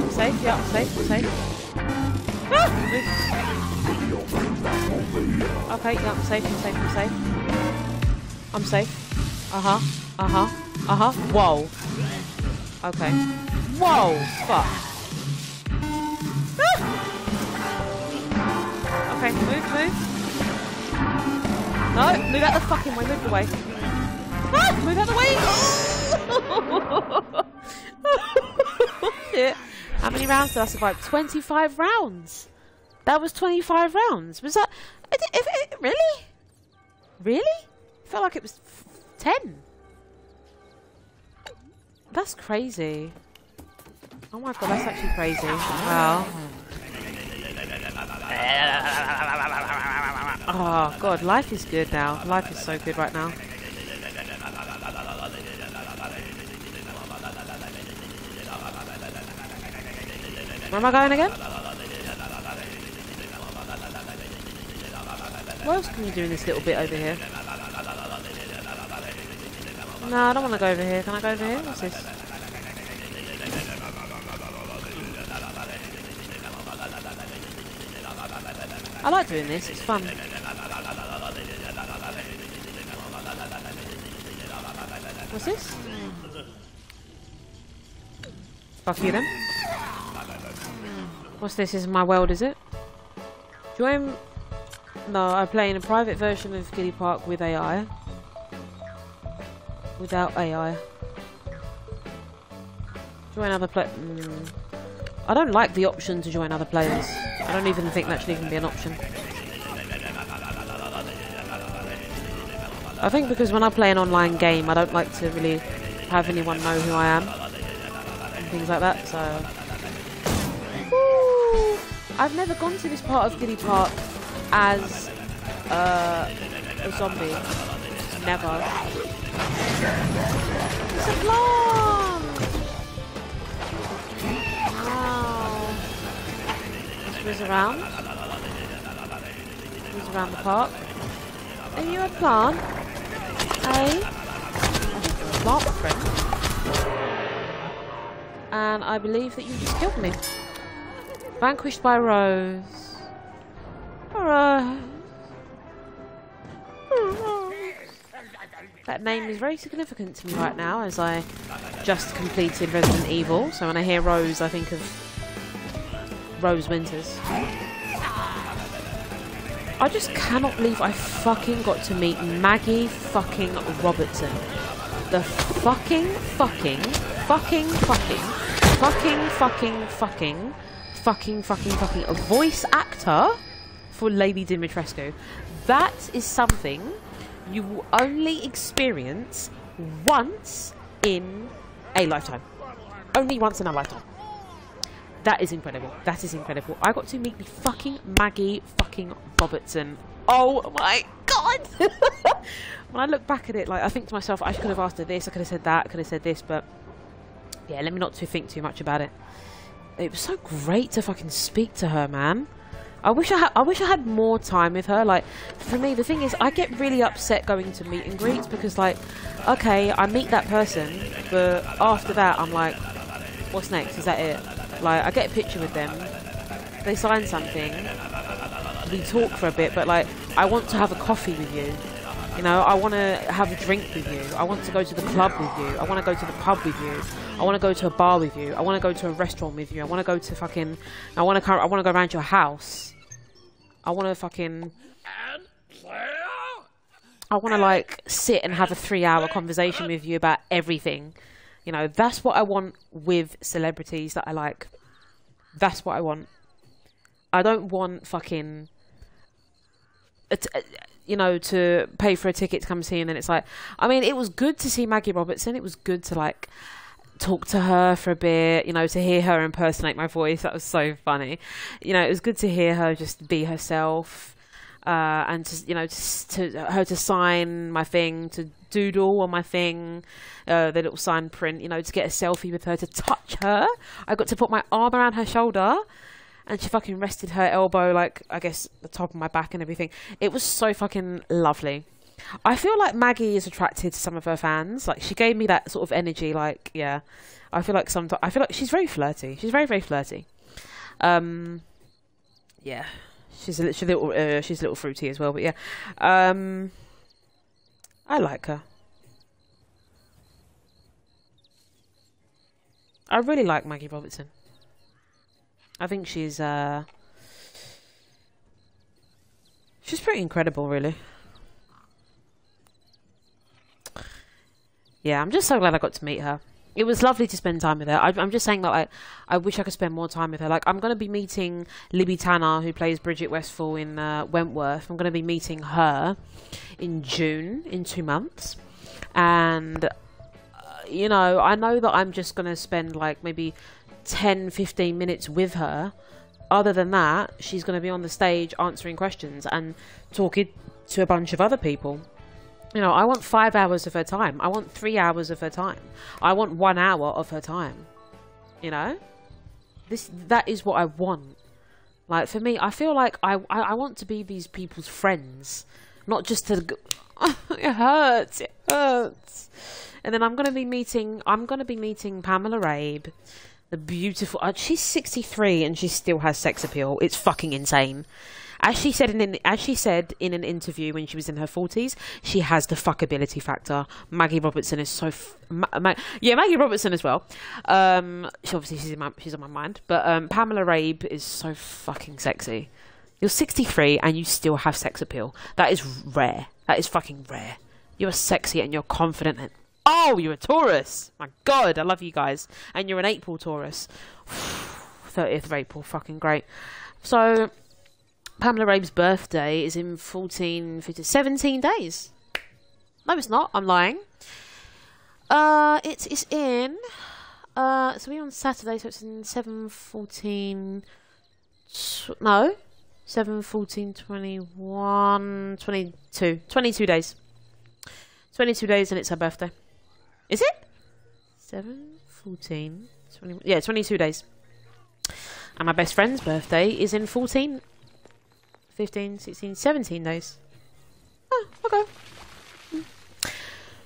I'm safe, yeah, I'm safe, I'm safe. Ah! Move! Okay, yeah, I'm safe, I'm safe, I'm safe. I'm safe. Uh-huh, uh-huh, uh-huh. Whoa. Okay. Whoa! Fuck. Move. No, move out the fucking way, move away. Ah! Move out the way! Shit. How many rounds did I survive? 25 rounds! That was 25 rounds. Was that... It, really? Really? felt like it was f- 10. That's crazy. Oh my god, that's actually crazy. Wow. Oh god, life is good now. Life is so good right now. Where am I going again? What else can you do in this little bit over here? No, I don't want to go over here. Can I go over here? What's this? I like doing this, it's fun. What's this? Fuck you then. What's this? Is my world, is it? Join... No, I play in a private version of Giddy Park with AI. Without AI. Join other play... Mm. I don't like the option to join other players. I don't even think that should even be an option. I think because when I play an online game, I don't like to really have anyone know who I am and things like that. So, Woo! I've never gone to this part of Giddy Park as uh, a zombie. Never. It's a plant. Wow. Just whiz around. Whiz around the park. Are you a plant? Hey? I think you're a Plant friend. And I believe that you just killed me. Vanquished by Rose. Rose. That name is very significant to me right now as I just completed Resident Evil. So when I hear Rose, I think of Rose Winters. I just cannot believe I fucking got to meet Maggie fucking Robertson. The fucking, fucking, fucking, fucking, fucking, fucking, fucking, fucking, fucking, fucking, a voice actor for Lady Dimitrescu. That is something you will only experience once in a lifetime. Only once in a lifetime. That is incredible. That is incredible. I got to meet the fucking Maggie fucking Robertson. Oh my god! when I look back at it, like I think to myself, I could have asked her this, I could have said that, I could have said this, but yeah, let me not to think too much about it. It was so great to fucking speak to her, man. I wish I had. I wish I had more time with her. Like, for me, the thing is, I get really upset going to meet and greets because, like, okay, I meet that person, but after that, I'm like, what's next? Is that it? Like, I get a picture with them, they sign something, we talk for a bit, but like, I want to have a coffee with you. You know, I want to have a drink with you. I want to go to the club with you. I want to go to the pub with you. I want to go to a bar with you. I want to go to a restaurant with you. I want to go to fucking. I want to. I want to go around your house. I want to fucking. I want to like sit and have a three-hour conversation with you about everything. You know, that's what I want with celebrities that I like. That's what I want. I don't want fucking. you know, to pay for a ticket to come see, and then it's like, I mean, it was good to see Maggie Robertson. It was good to like talk to her for a bit, you know, to hear her impersonate my voice. That was so funny. You know, it was good to hear her just be herself, uh, and to you know, just to her to sign my thing, to doodle on my thing, uh, the little sign print. You know, to get a selfie with her, to touch her. I got to put my arm around her shoulder and she fucking rested her elbow like I guess the top of my back and everything. It was so fucking lovely. I feel like Maggie is attracted to some of her fans. Like she gave me that sort of energy. Like yeah, I feel like sometimes I feel like she's very flirty. She's very very flirty. Um, yeah, she's a, she's a little uh, she's a little fruity as well. But yeah, um, I like her. I really like Maggie Robertson. I think she's uh she's pretty incredible really. Yeah, I'm just so glad I got to meet her. It was lovely to spend time with her. I, I'm just saying that like, I wish I could spend more time with her. Like I'm going to be meeting Libby Tanner, who plays Bridget Westfall in uh, Wentworth. I'm going to be meeting her in June, in two months, and uh, you know I know that I'm just going to spend like maybe 10, 15 minutes with her. Other than that, she's going to be on the stage answering questions and talking to a bunch of other people. You know, I want five hours of her time. I want three hours of her time. I want one hour of her time. You know? This that is what I want. Like for me, I feel like I I, I want to be these people's friends, not just to. it hurts. It hurts. And then I'm gonna be meeting. I'm gonna be meeting Pamela Rabe, the beautiful. Uh, she's 63 and she still has sex appeal. It's fucking insane. As she said in an, as she said in an interview when she was in her 40s, she has the fuckability factor. Maggie Robertson is so f- Ma- Ma- yeah, Maggie Robertson as well. Um, she obviously she's in my, she's on my mind, but um, Pamela Rabe is so fucking sexy. You're 63 and you still have sex appeal. That is rare. That is fucking rare. You're sexy and you're confident. And oh, you're a Taurus. My God, I love you guys. And you're an April Taurus. 30th of April, fucking great. So, Pamela Rabe's birthday is in 14, 15, 17 days. No, it's not. I'm lying. Uh, it is in. Uh, so we're on Saturday, so it's in 7, 14. Tw- no. 7, 14, 21, 22. 22 days. 22 days and it's her birthday. Is it? 7, 14, 20. Yeah, 22 days. And my best friend's birthday is in 14, 15, 16, 17 days. Oh, okay. Mm.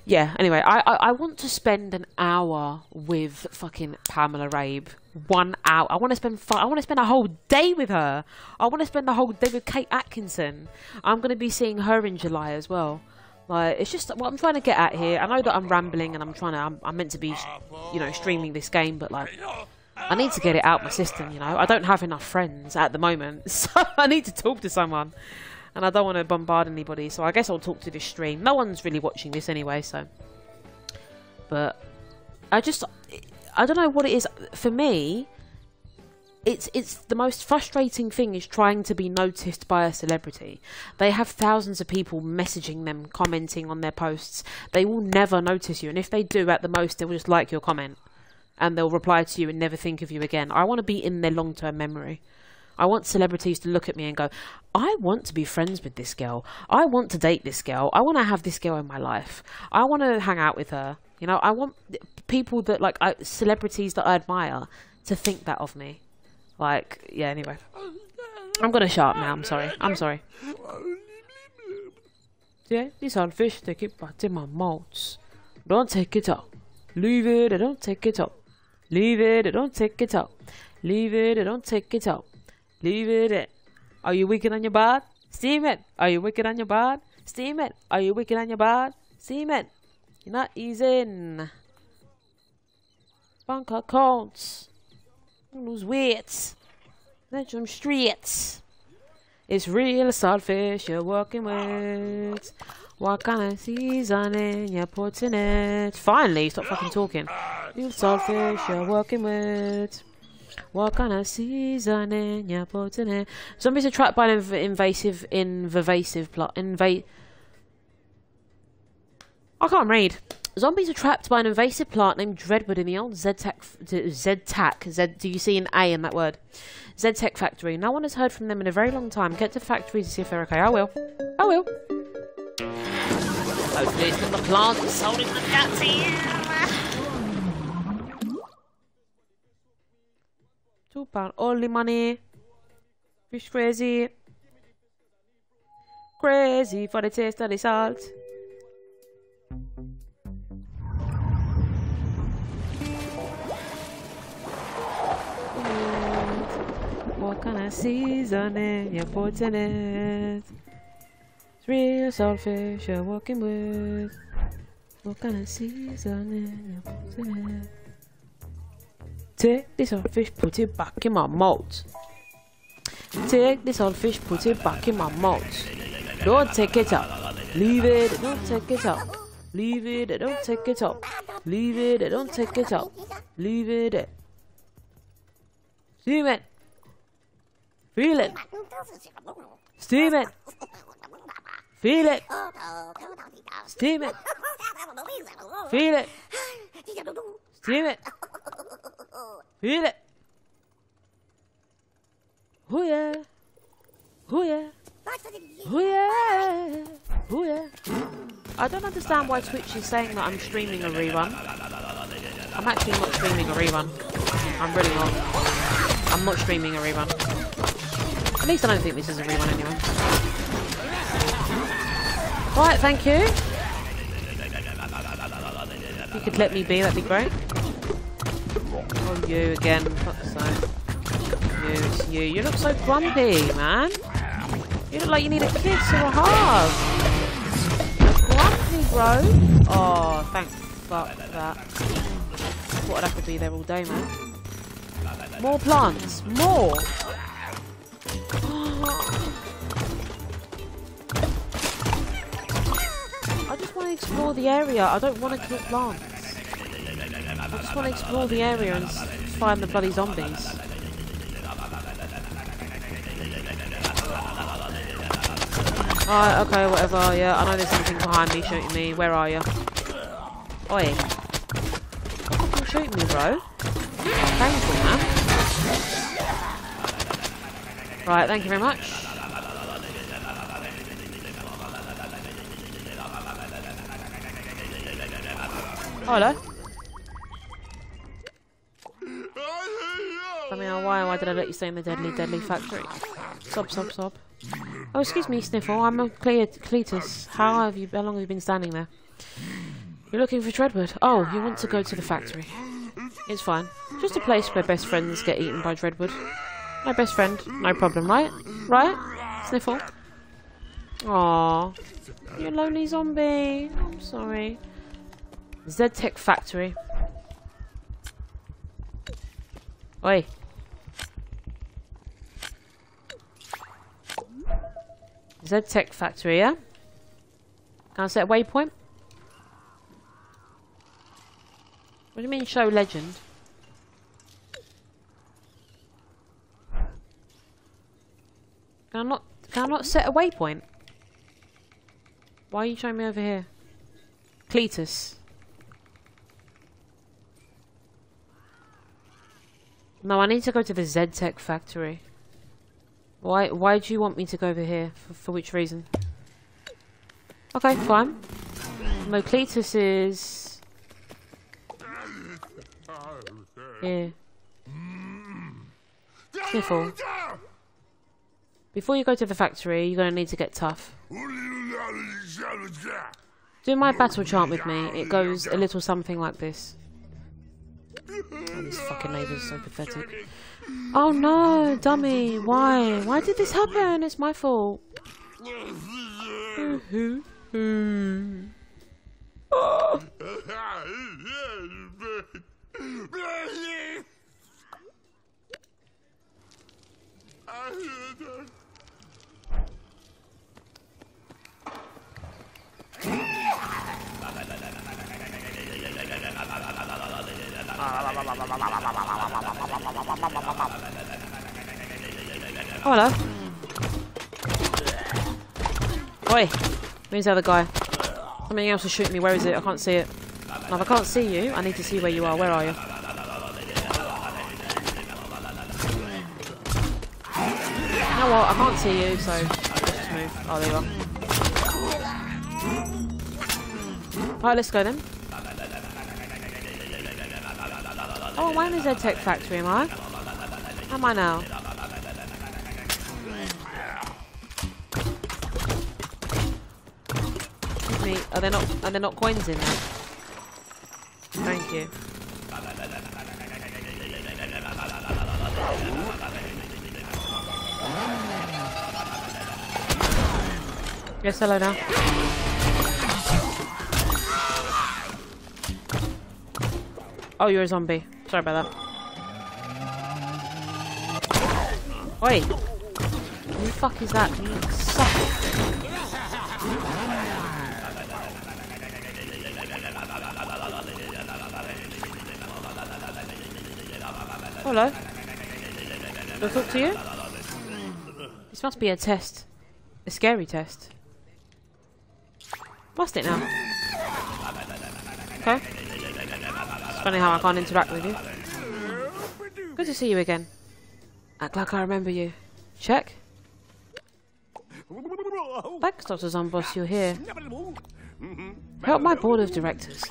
Yeah, anyway, I, I, I want to spend an hour with fucking Pamela Rabe. One hour. I want to spend I want to spend a whole day with her. I want to spend the whole day with Kate Atkinson. I'm going to be seeing her in July as well. Like, it's just what I'm trying to get at here. I know that I'm rambling and I'm trying to, I'm, I'm meant to be, you know, streaming this game, but like, I need to get it out my system, you know. I don't have enough friends at the moment, so I need to talk to someone. And I don't want to bombard anybody, so I guess I'll talk to this stream. No one's really watching this anyway, so. But I just, I don't know what it is. For me, it's it's the most frustrating thing is trying to be noticed by a celebrity. They have thousands of people messaging them, commenting on their posts. They will never notice you, and if they do, at the most, they will just like your comment and they'll reply to you and never think of you again. I want to be in their long term memory. I want celebrities to look at me and go, I want to be friends with this girl. I want to date this girl. I want to have this girl in my life. I want to hang out with her. You know, I want people that, like, I, celebrities that I admire to think that of me. Like, yeah, anyway. I'm going to shut up now. I'm sorry. I'm sorry. Yeah, these are fish they keep in my mouth. Don't take it out. Leave it, I don't take it out. Leave it, I don't take it out. Leave it, I don't take it out. Leave it. Are you wicked on your bed? Steam it. Are you wicked on your bed? Steam it. Are you wicked on your bed? Steam it. You're not easing. Bank accounts. Lose weight. Let them streets. It's real saltfish you're working with. What kind of seasoning you're putting it? Finally, stop fucking talking. Real saltfish you're working with. What kind of seasoning you're putting it? Zombies are trapped by an inv- invasive, invasive plot. Invade. I can't read. Zombies are trapped by an invasive plant named Dreadwood in the old Z-Tech, Z-Tac, Z, do you see an A in that word? Z-Tech factory. No one has heard from them in a very long time. Get to factory to see if they're okay. I will. I will. Hopefully it's not the plant that's holding the cats here. Two pound. Only money. Fish crazy. Crazy for the taste of the salt. What kind of seasoning you're putting it? Real saltfish you're working with. What kind of you're putting it? Take this saltfish, put it back in my mouth. Take this saltfish, put it back in my mouth. Don't take it out. Leave it, don't take it out. Leave it, don't take it out. Leave it, don't take it out. Leave it. Steam it. Feel it. Steam it. Feel it. Steam it. Feel it. Steam it. Feel it. Oh yeah. Oh yeah. Oh yeah. Oh yeah. I don't understand why Twitch is saying that I'm streaming a rerun. I'm actually not streaming a rerun. I'm really not. I'm not streaming a rerun. At least I don't think this is a rerun anyway. Right, thank you. If you could let me be, that'd be great. Oh, you again. Fuck's sake. You, it's you. You look so grumpy, man. You look like you need a kiss or a hug. Grumpy, bro. Oh, thank fuck that. Thought I'd have to be there all day, man. More plants. More. Want to explore the area. I don't want to kill plants. I just want to explore the area and find the bloody zombies. Alright, okay, whatever, yeah. I know there's something behind me shooting me. Where are you? Oi. Fucking shooting me, bro. Painful, man. Right, thank you very much. Oh, hello. I mean, why, why did I let you stay in the deadly, deadly factory? Sob, sob, sob. Oh, excuse me, Sniffle. I'm a Cle Cletus. How have you? How long have you been standing there? You're looking for Dreadwood. Oh, you want to go to the factory? It's fine. Just a place where best friends get eaten by Dreadwood. My best friend, no problem, right? Right? Sniffle. Aww, You're a lonely zombie. I'm sorry. Z-Tech Factory. Oi. Z-Tech Factory, yeah? Can I set a waypoint? What do you mean show legend? Can I not can I not set a waypoint? Why are you showing me over here? Cletus. No, I need to go to the Z-Tech factory. Why why do you want me to go over here? For, for which reason? Okay, fine. Mocletus is... Here. Sniffle. Before you go to the factory, you're going to need to get tough. Do my battle chant with me. It goes a little something like this. Oh, these fucking neighbours are so mm, pathetic. Oh no, dummy. Why? Why did this happen? It's my fault. Mm-hmm. Oh. Hello. Oi! Where's the other guy? Something else is shooting me. Where is it? I can't see it. Now, if I can't see you, I need to see where you are. Where are you? You know what? I can't see you, so let's move. Oh, there you are. Alright, let's go then. Oh, am I in the Z-Tech factory, am I? Am I now? Excuse me, are there not are there not coins in there? Thank you. Yes, hello now. Oh, you're a zombie. Sorry about that. Oi! Who the fuck is that? You suck. Hello. Do I talk to you? This must be a test. A scary test. Must it now? Okay. It's funny how I can't interact with you. Good to see you again. Act like I remember you. Check. Thanks, Dr. Zomboss, you're here. Help my board of directors.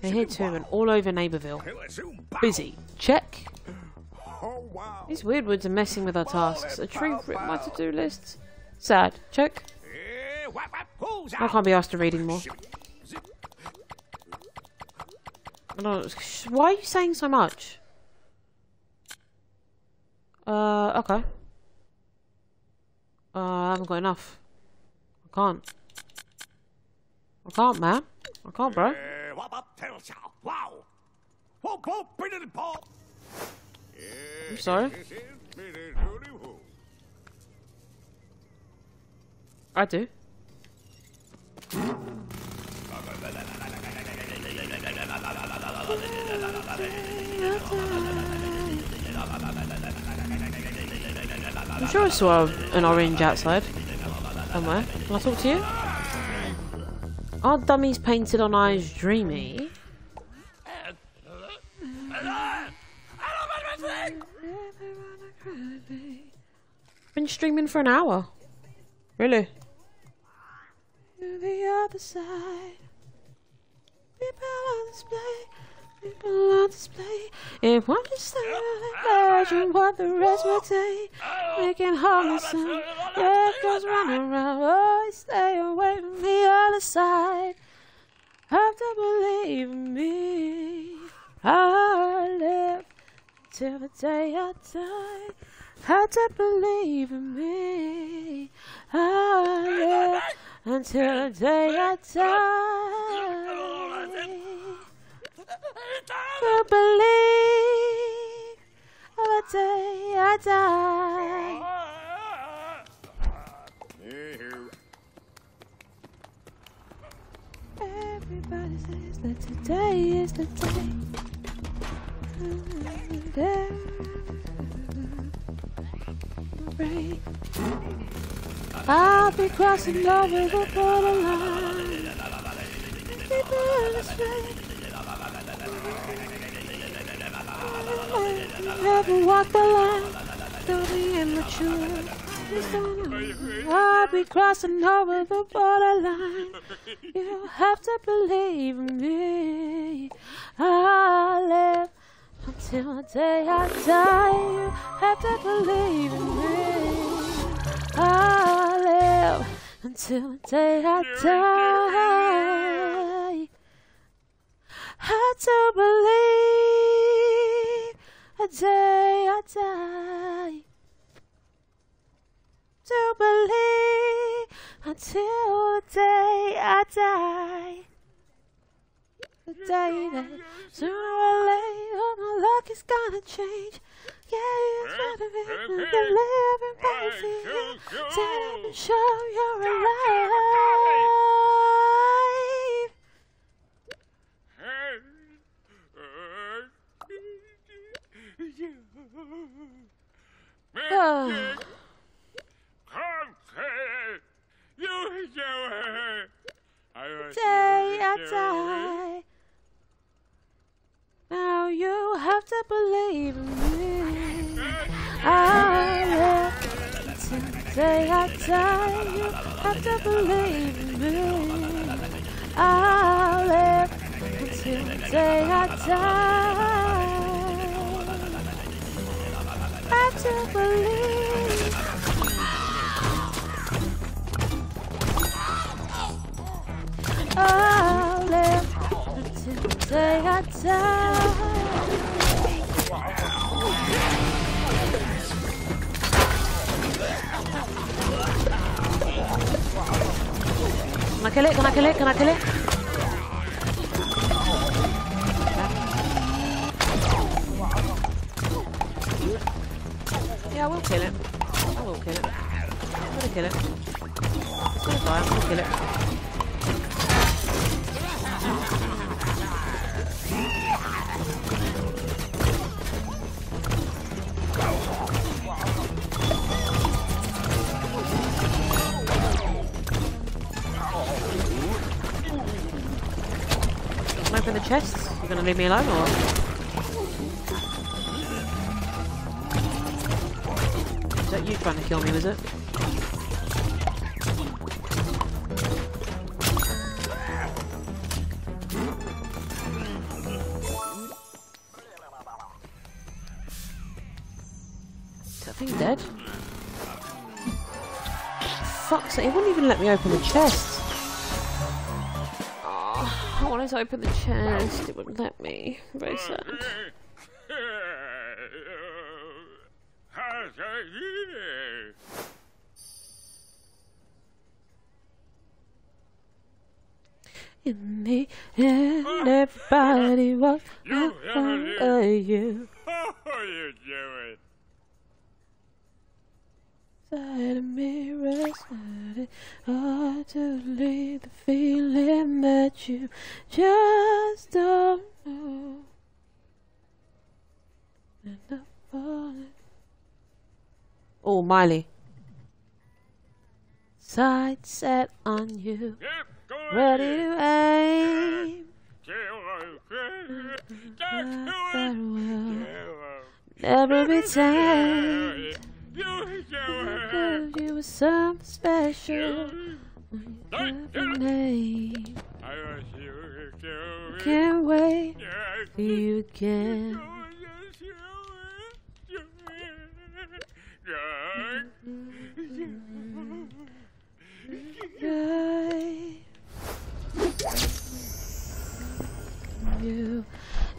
They're here too and all over Neighbourville. Busy. Check. These weird words are messing with our tasks. A tree written my to-do list. Sad. Check. I can't be asked to read anymore. Why are you saying so much? Uh, okay. Uh, I haven't got enough. I can't. I can't, man. I can't, bro. I'm sorry. I tail chow. Wow. Whoop, whoop, pretty little paw. I'm sorry. This is pretty little who. I do. I'm sure I saw an orange outside somewhere. Can I talk to you? Aren't dummies painted on eyes dreamy? Been streaming for an hour. Really? To the other side. People on display. People on display. If one stay imagine what the rest would take. Making harmless sound. Yeah, it goes round and round. Oh, stay away from the other side. Have to believe me. I live till the day I die. Had to believe in me. I live until the day I die. To believe on the day I die. Everybody says that today is the day. I'll be crossing over the borderline. People in. Never walk the line. Don't be immature. I'll be crossing over the borderline. You have to believe in me. I'll live until the day I die. You have to believe in me. I'll live until the day I die. Had to believe a day I die. To believe until the day I die. The day that sooner or later my luck is gonna change. Yeah, it's gonna be the living. Stand up and show you're alive. Oh. day die. Now you have to believe in me. I until day die. You have to believe in me. I'll live until day I die. Can I kill it? Can I kill it? Can I kill it? Gonna leave me alone or? Is that you trying to kill me, was it? that thing dead? Fuck's sake, it wouldn't even let me open the chest. I wanted open the chest, it wouldn't let me. Very sad. Uh, In the end, ah, everybody was You- for you. How are you doing? Side of me rested hard to leave the feeling that you just don't know. And I'm falling. Oh, Miley. Sight set on you, ready to aim. Keep going. Just That do it. Do never be tamed. You do it. You were something special. You- Your name. Can't wait for you again. You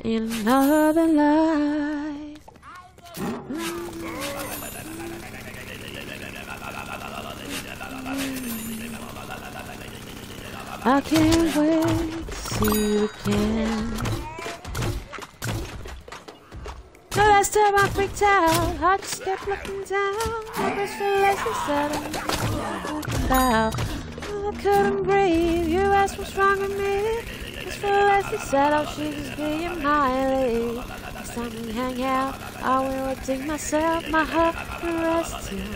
in another life. I can't wait to see you again. The last time I freaked out, I just kept looking down. I was feeling so sad, I was looking down. I couldn't breathe. You asked what's wrong with me. Just feel less so sad, oh, she was being Miley. Next time we hang out, I will dig myself, my heart, the rest of it.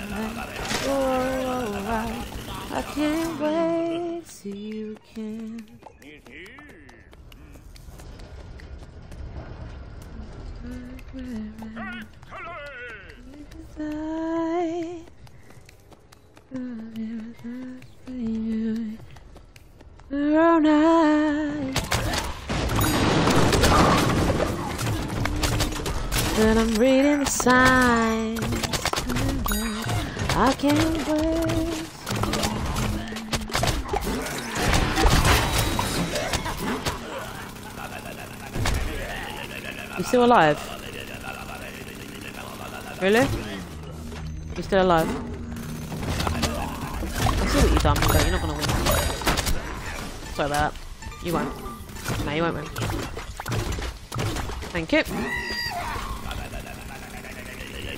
Whoa, whoa, whoa. I can't wait to see you again. Own eyes. But I'm reading the signs. I can't wait. You still alive? Really? You still alive? I see what you've done, but you're not gonna win. Sorry about that. You won't. No, you won't win. Thank you.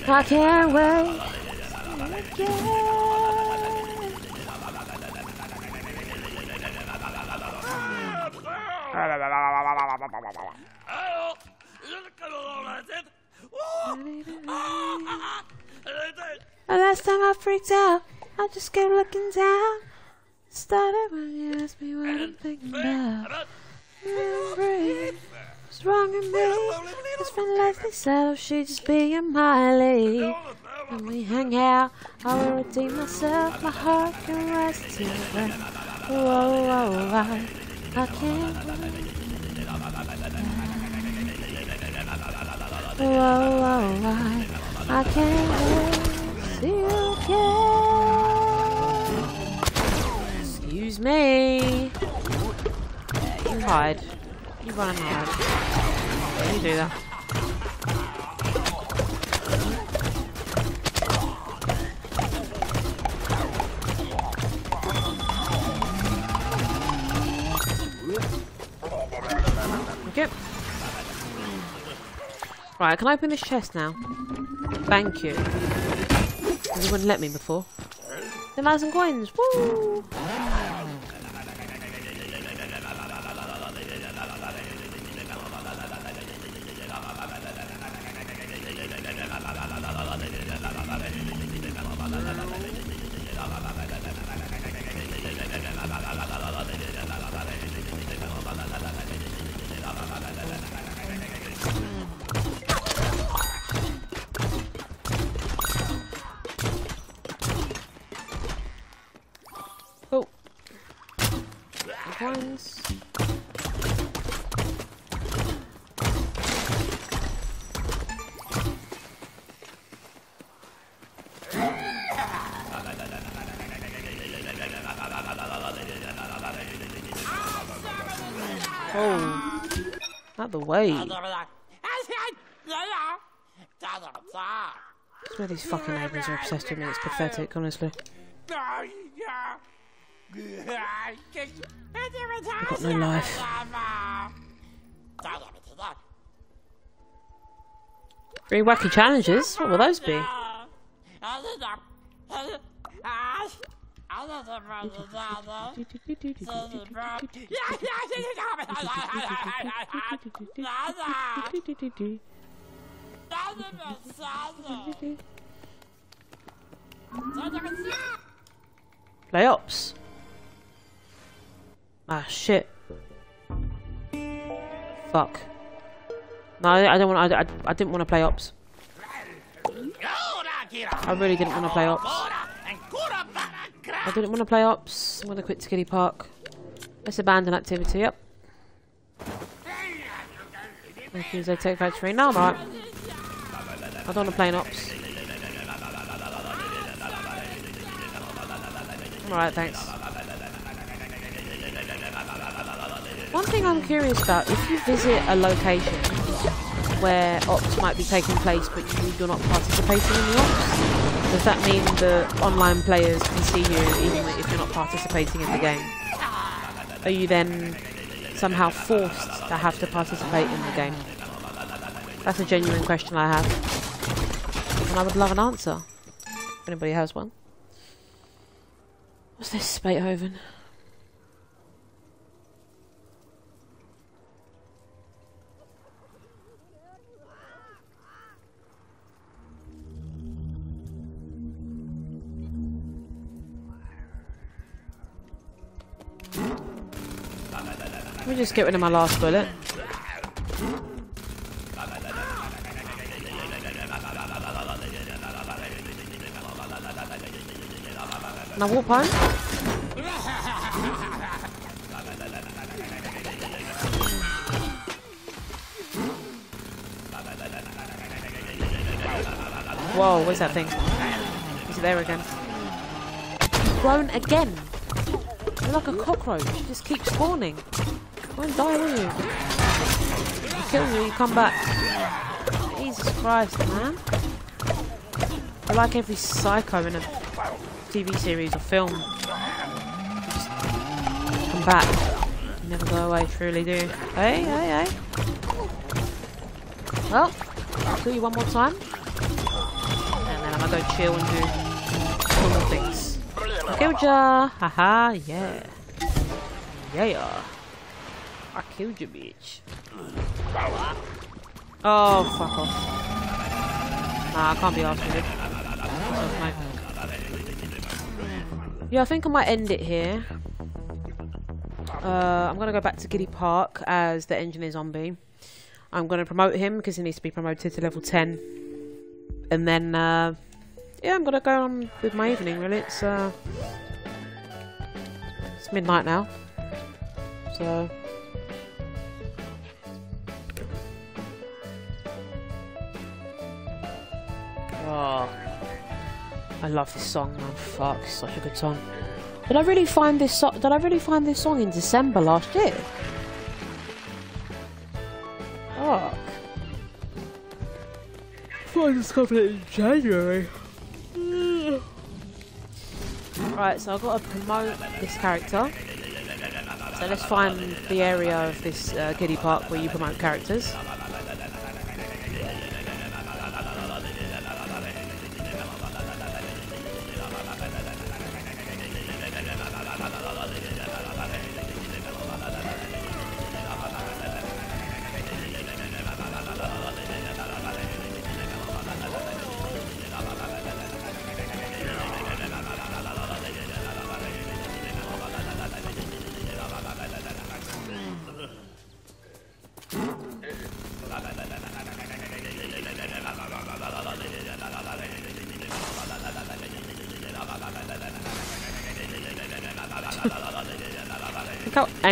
I can't wait. Hello. Look at all that. The last time I freaked out, I just kept looking down. Started when you asked me what I'm thinking about. Remembering what's wrong with me. It's been lately settled, she just being Miley. When we hang out, I will redeem myself. My heart can rest till then. Whoa, whoa, whoa, I can't Whoa, whoa, whoa, I can't you again. Excuse me. You hide. You run and hide. You do that. Okay. Right, can I open this chest now? Thank you. You wouldn't let me before. I some coins. Woo! Out the way. Swear these fucking neighbours are obsessed with me. It's pathetic, honestly. I've got no life. Three wacky challenges? What will those be? Play ops. Ah shit. Fuck. No, I don't want. I, I, I didn't want to play ops. I really didn't want to play ops. I didn't want to play ops. I'm gonna quit Giddy Park. Let's abandon activity. Yep. Thank you, Z-Tech Factory. No, I'm. I don't want to play ops. Alright, thanks. One thing I'm curious about, if you visit a location where ops might be taking place but you, are not participating in the ops, does that mean the online players can see you even if you're not participating in the game? Are you then somehow forced to have to participate in the game? That's a genuine question I have. And I would love an answer. If anybody has one. What's this, Beethoven? Let me just get rid of my last bullet. Now warp home. Whoa, what's that thing? Is it there again? Grown again! You're like a cockroach, just keep spawning. Won't die, will you? You kill you, you come back. Jesus Christ, man. I like every psycho in a TV series or film. Just come back. You never go away, truly do. Hey, hey, hey. Well, I'll kill you one more time. And then I'm gonna go chill and do normal things. Killed ya! Haha, yeah. yeah. Yeah. I killed you, bitch. Oh, fuck off. Nah, I can't be asked with it. Yeah, I think I might end it here. Uh, I'm going to go back to Giddy Park as the engineer zombie. I'm going to promote him because he needs to be promoted to level 10. And then, uh, yeah, I'm going to go on with my evening, really. It's, uh, it's midnight now. So... Oh. I love this song, man. Fuck, it's such a good song. Did I really find this so Did I really find this song in December last year? Fuck. I thought I discovered it in January. right, so I've got to promote this character. So let's find the area of this uh, Giddy Park where you promote characters.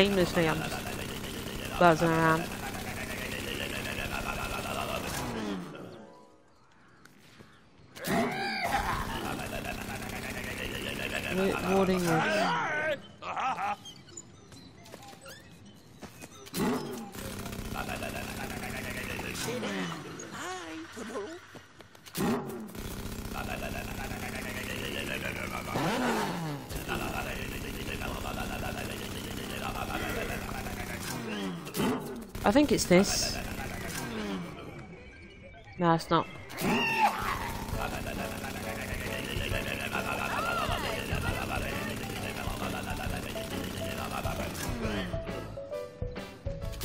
Aimlessly I'm buzzing around. I think it's this. No, it's not.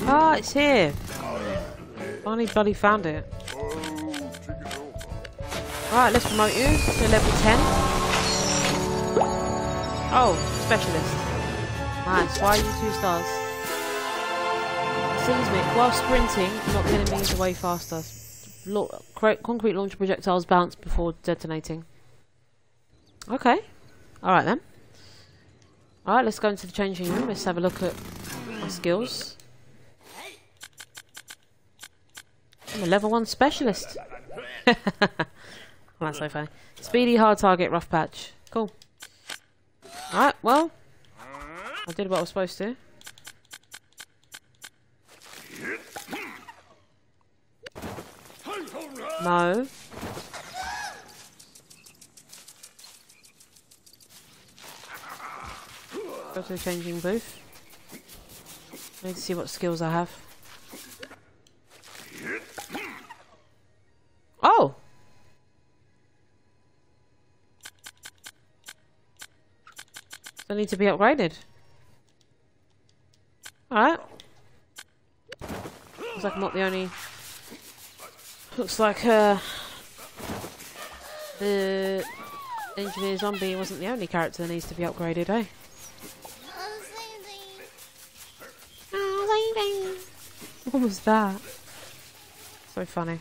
Ah, it's here. Finally bloody found it. Alright, let's promote you to level 10. Oh, specialist. Nice, why are you two stars? While sprinting, knock enemies away faster. Lo concrete launcher projectiles bounce before detonating. Okay. Alright then. Alright, let's go into the changing room. Let's have a look at my skills. I'm a level 1 specialist. That's so funny. Speedy, hard target, rough patch. Cool. Alright, well. I did what I was supposed to. No. Go to the changing booth. Need to see what skills I have. Oh! I need to be upgraded. Alright. Looks like I'm not the only... Looks like uh, the engineer zombie wasn't the only character that needs to be upgraded, eh? What was that? So funny.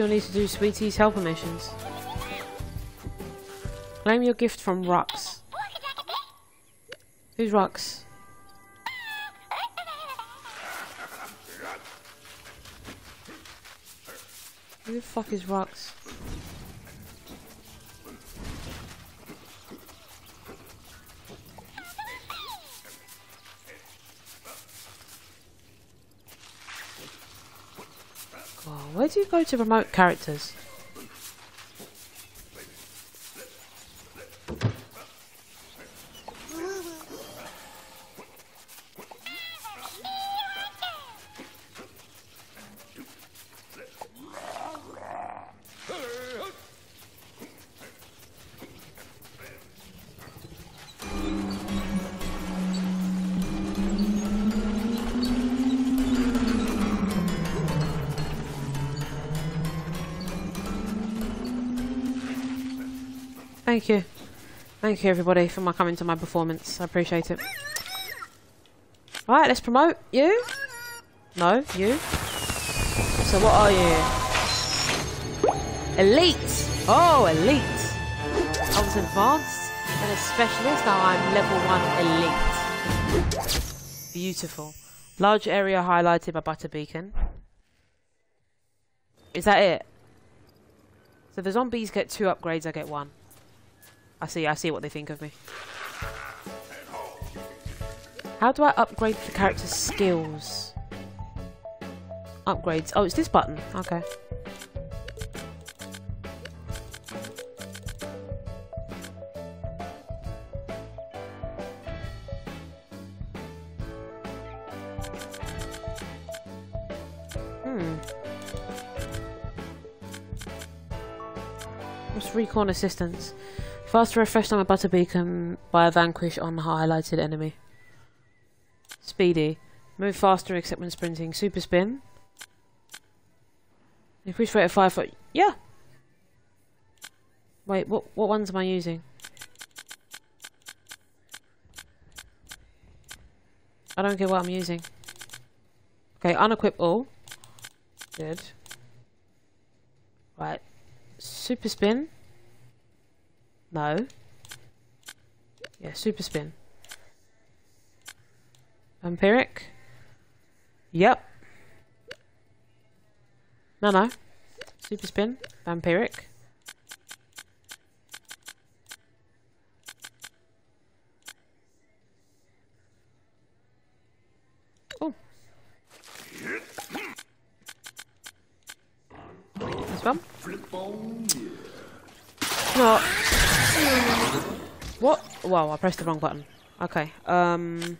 Still need to do Sweetie's helper missions. Claim your gift from Rux. Who's Rux? Who the fuck is Rux? Go to remote characters? Thank you. Thank you everybody for my coming to my performance. I appreciate it. Alright, let's promote you. No, you. So what are you? Elite! Oh, elite! I was advanced and a specialist, now I'm level 1 elite. Beautiful. Large area highlighted by butter beacon. Is that it? So the zombies get two upgrades, I get one. I see, I see what they think of me. How do I upgrade the character's skills? Upgrades. Oh, it's this button. Okay. Hmm. Recon assistance? Faster refresh time of butter beacon by a vanquish on highlighted enemy. Speedy. Move faster except when sprinting. Super spin. Increase rate of fire foot. Yeah. Wait, what what ones am I using? I don't care what I'm using. Okay, unequip all. Good. Right. Super spin. No. Yeah, super spin. Vampiric. Yep. No, no. Super spin. Vampiric. Oh. This one. No. What? Wow, I pressed the wrong button. Okay. Um.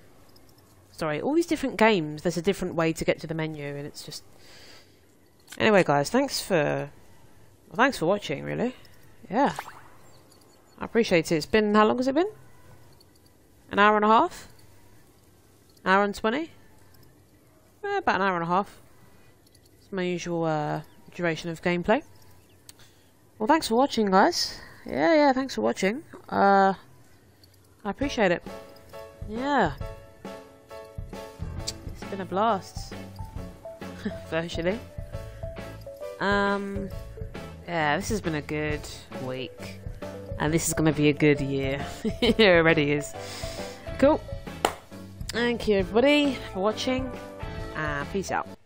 Sorry. All these different games, there's a different way to get to the menu, and it's just. Anyway, guys, thanks for. Well, thanks for watching. Really. Yeah. I appreciate it. It's been how long has it been? An hour and a half. Hour and twenty. Eh, about an hour and a half. It's my usual uh, duration of gameplay. Well, thanks for watching, guys. Yeah, yeah, thanks for watching. Uh, I appreciate it. Yeah. It's been a blast. Virtually. Um, yeah, this has been a good week. And this is going to be a good year. it already is. Cool. Thank you, everybody, for watching. And peace out.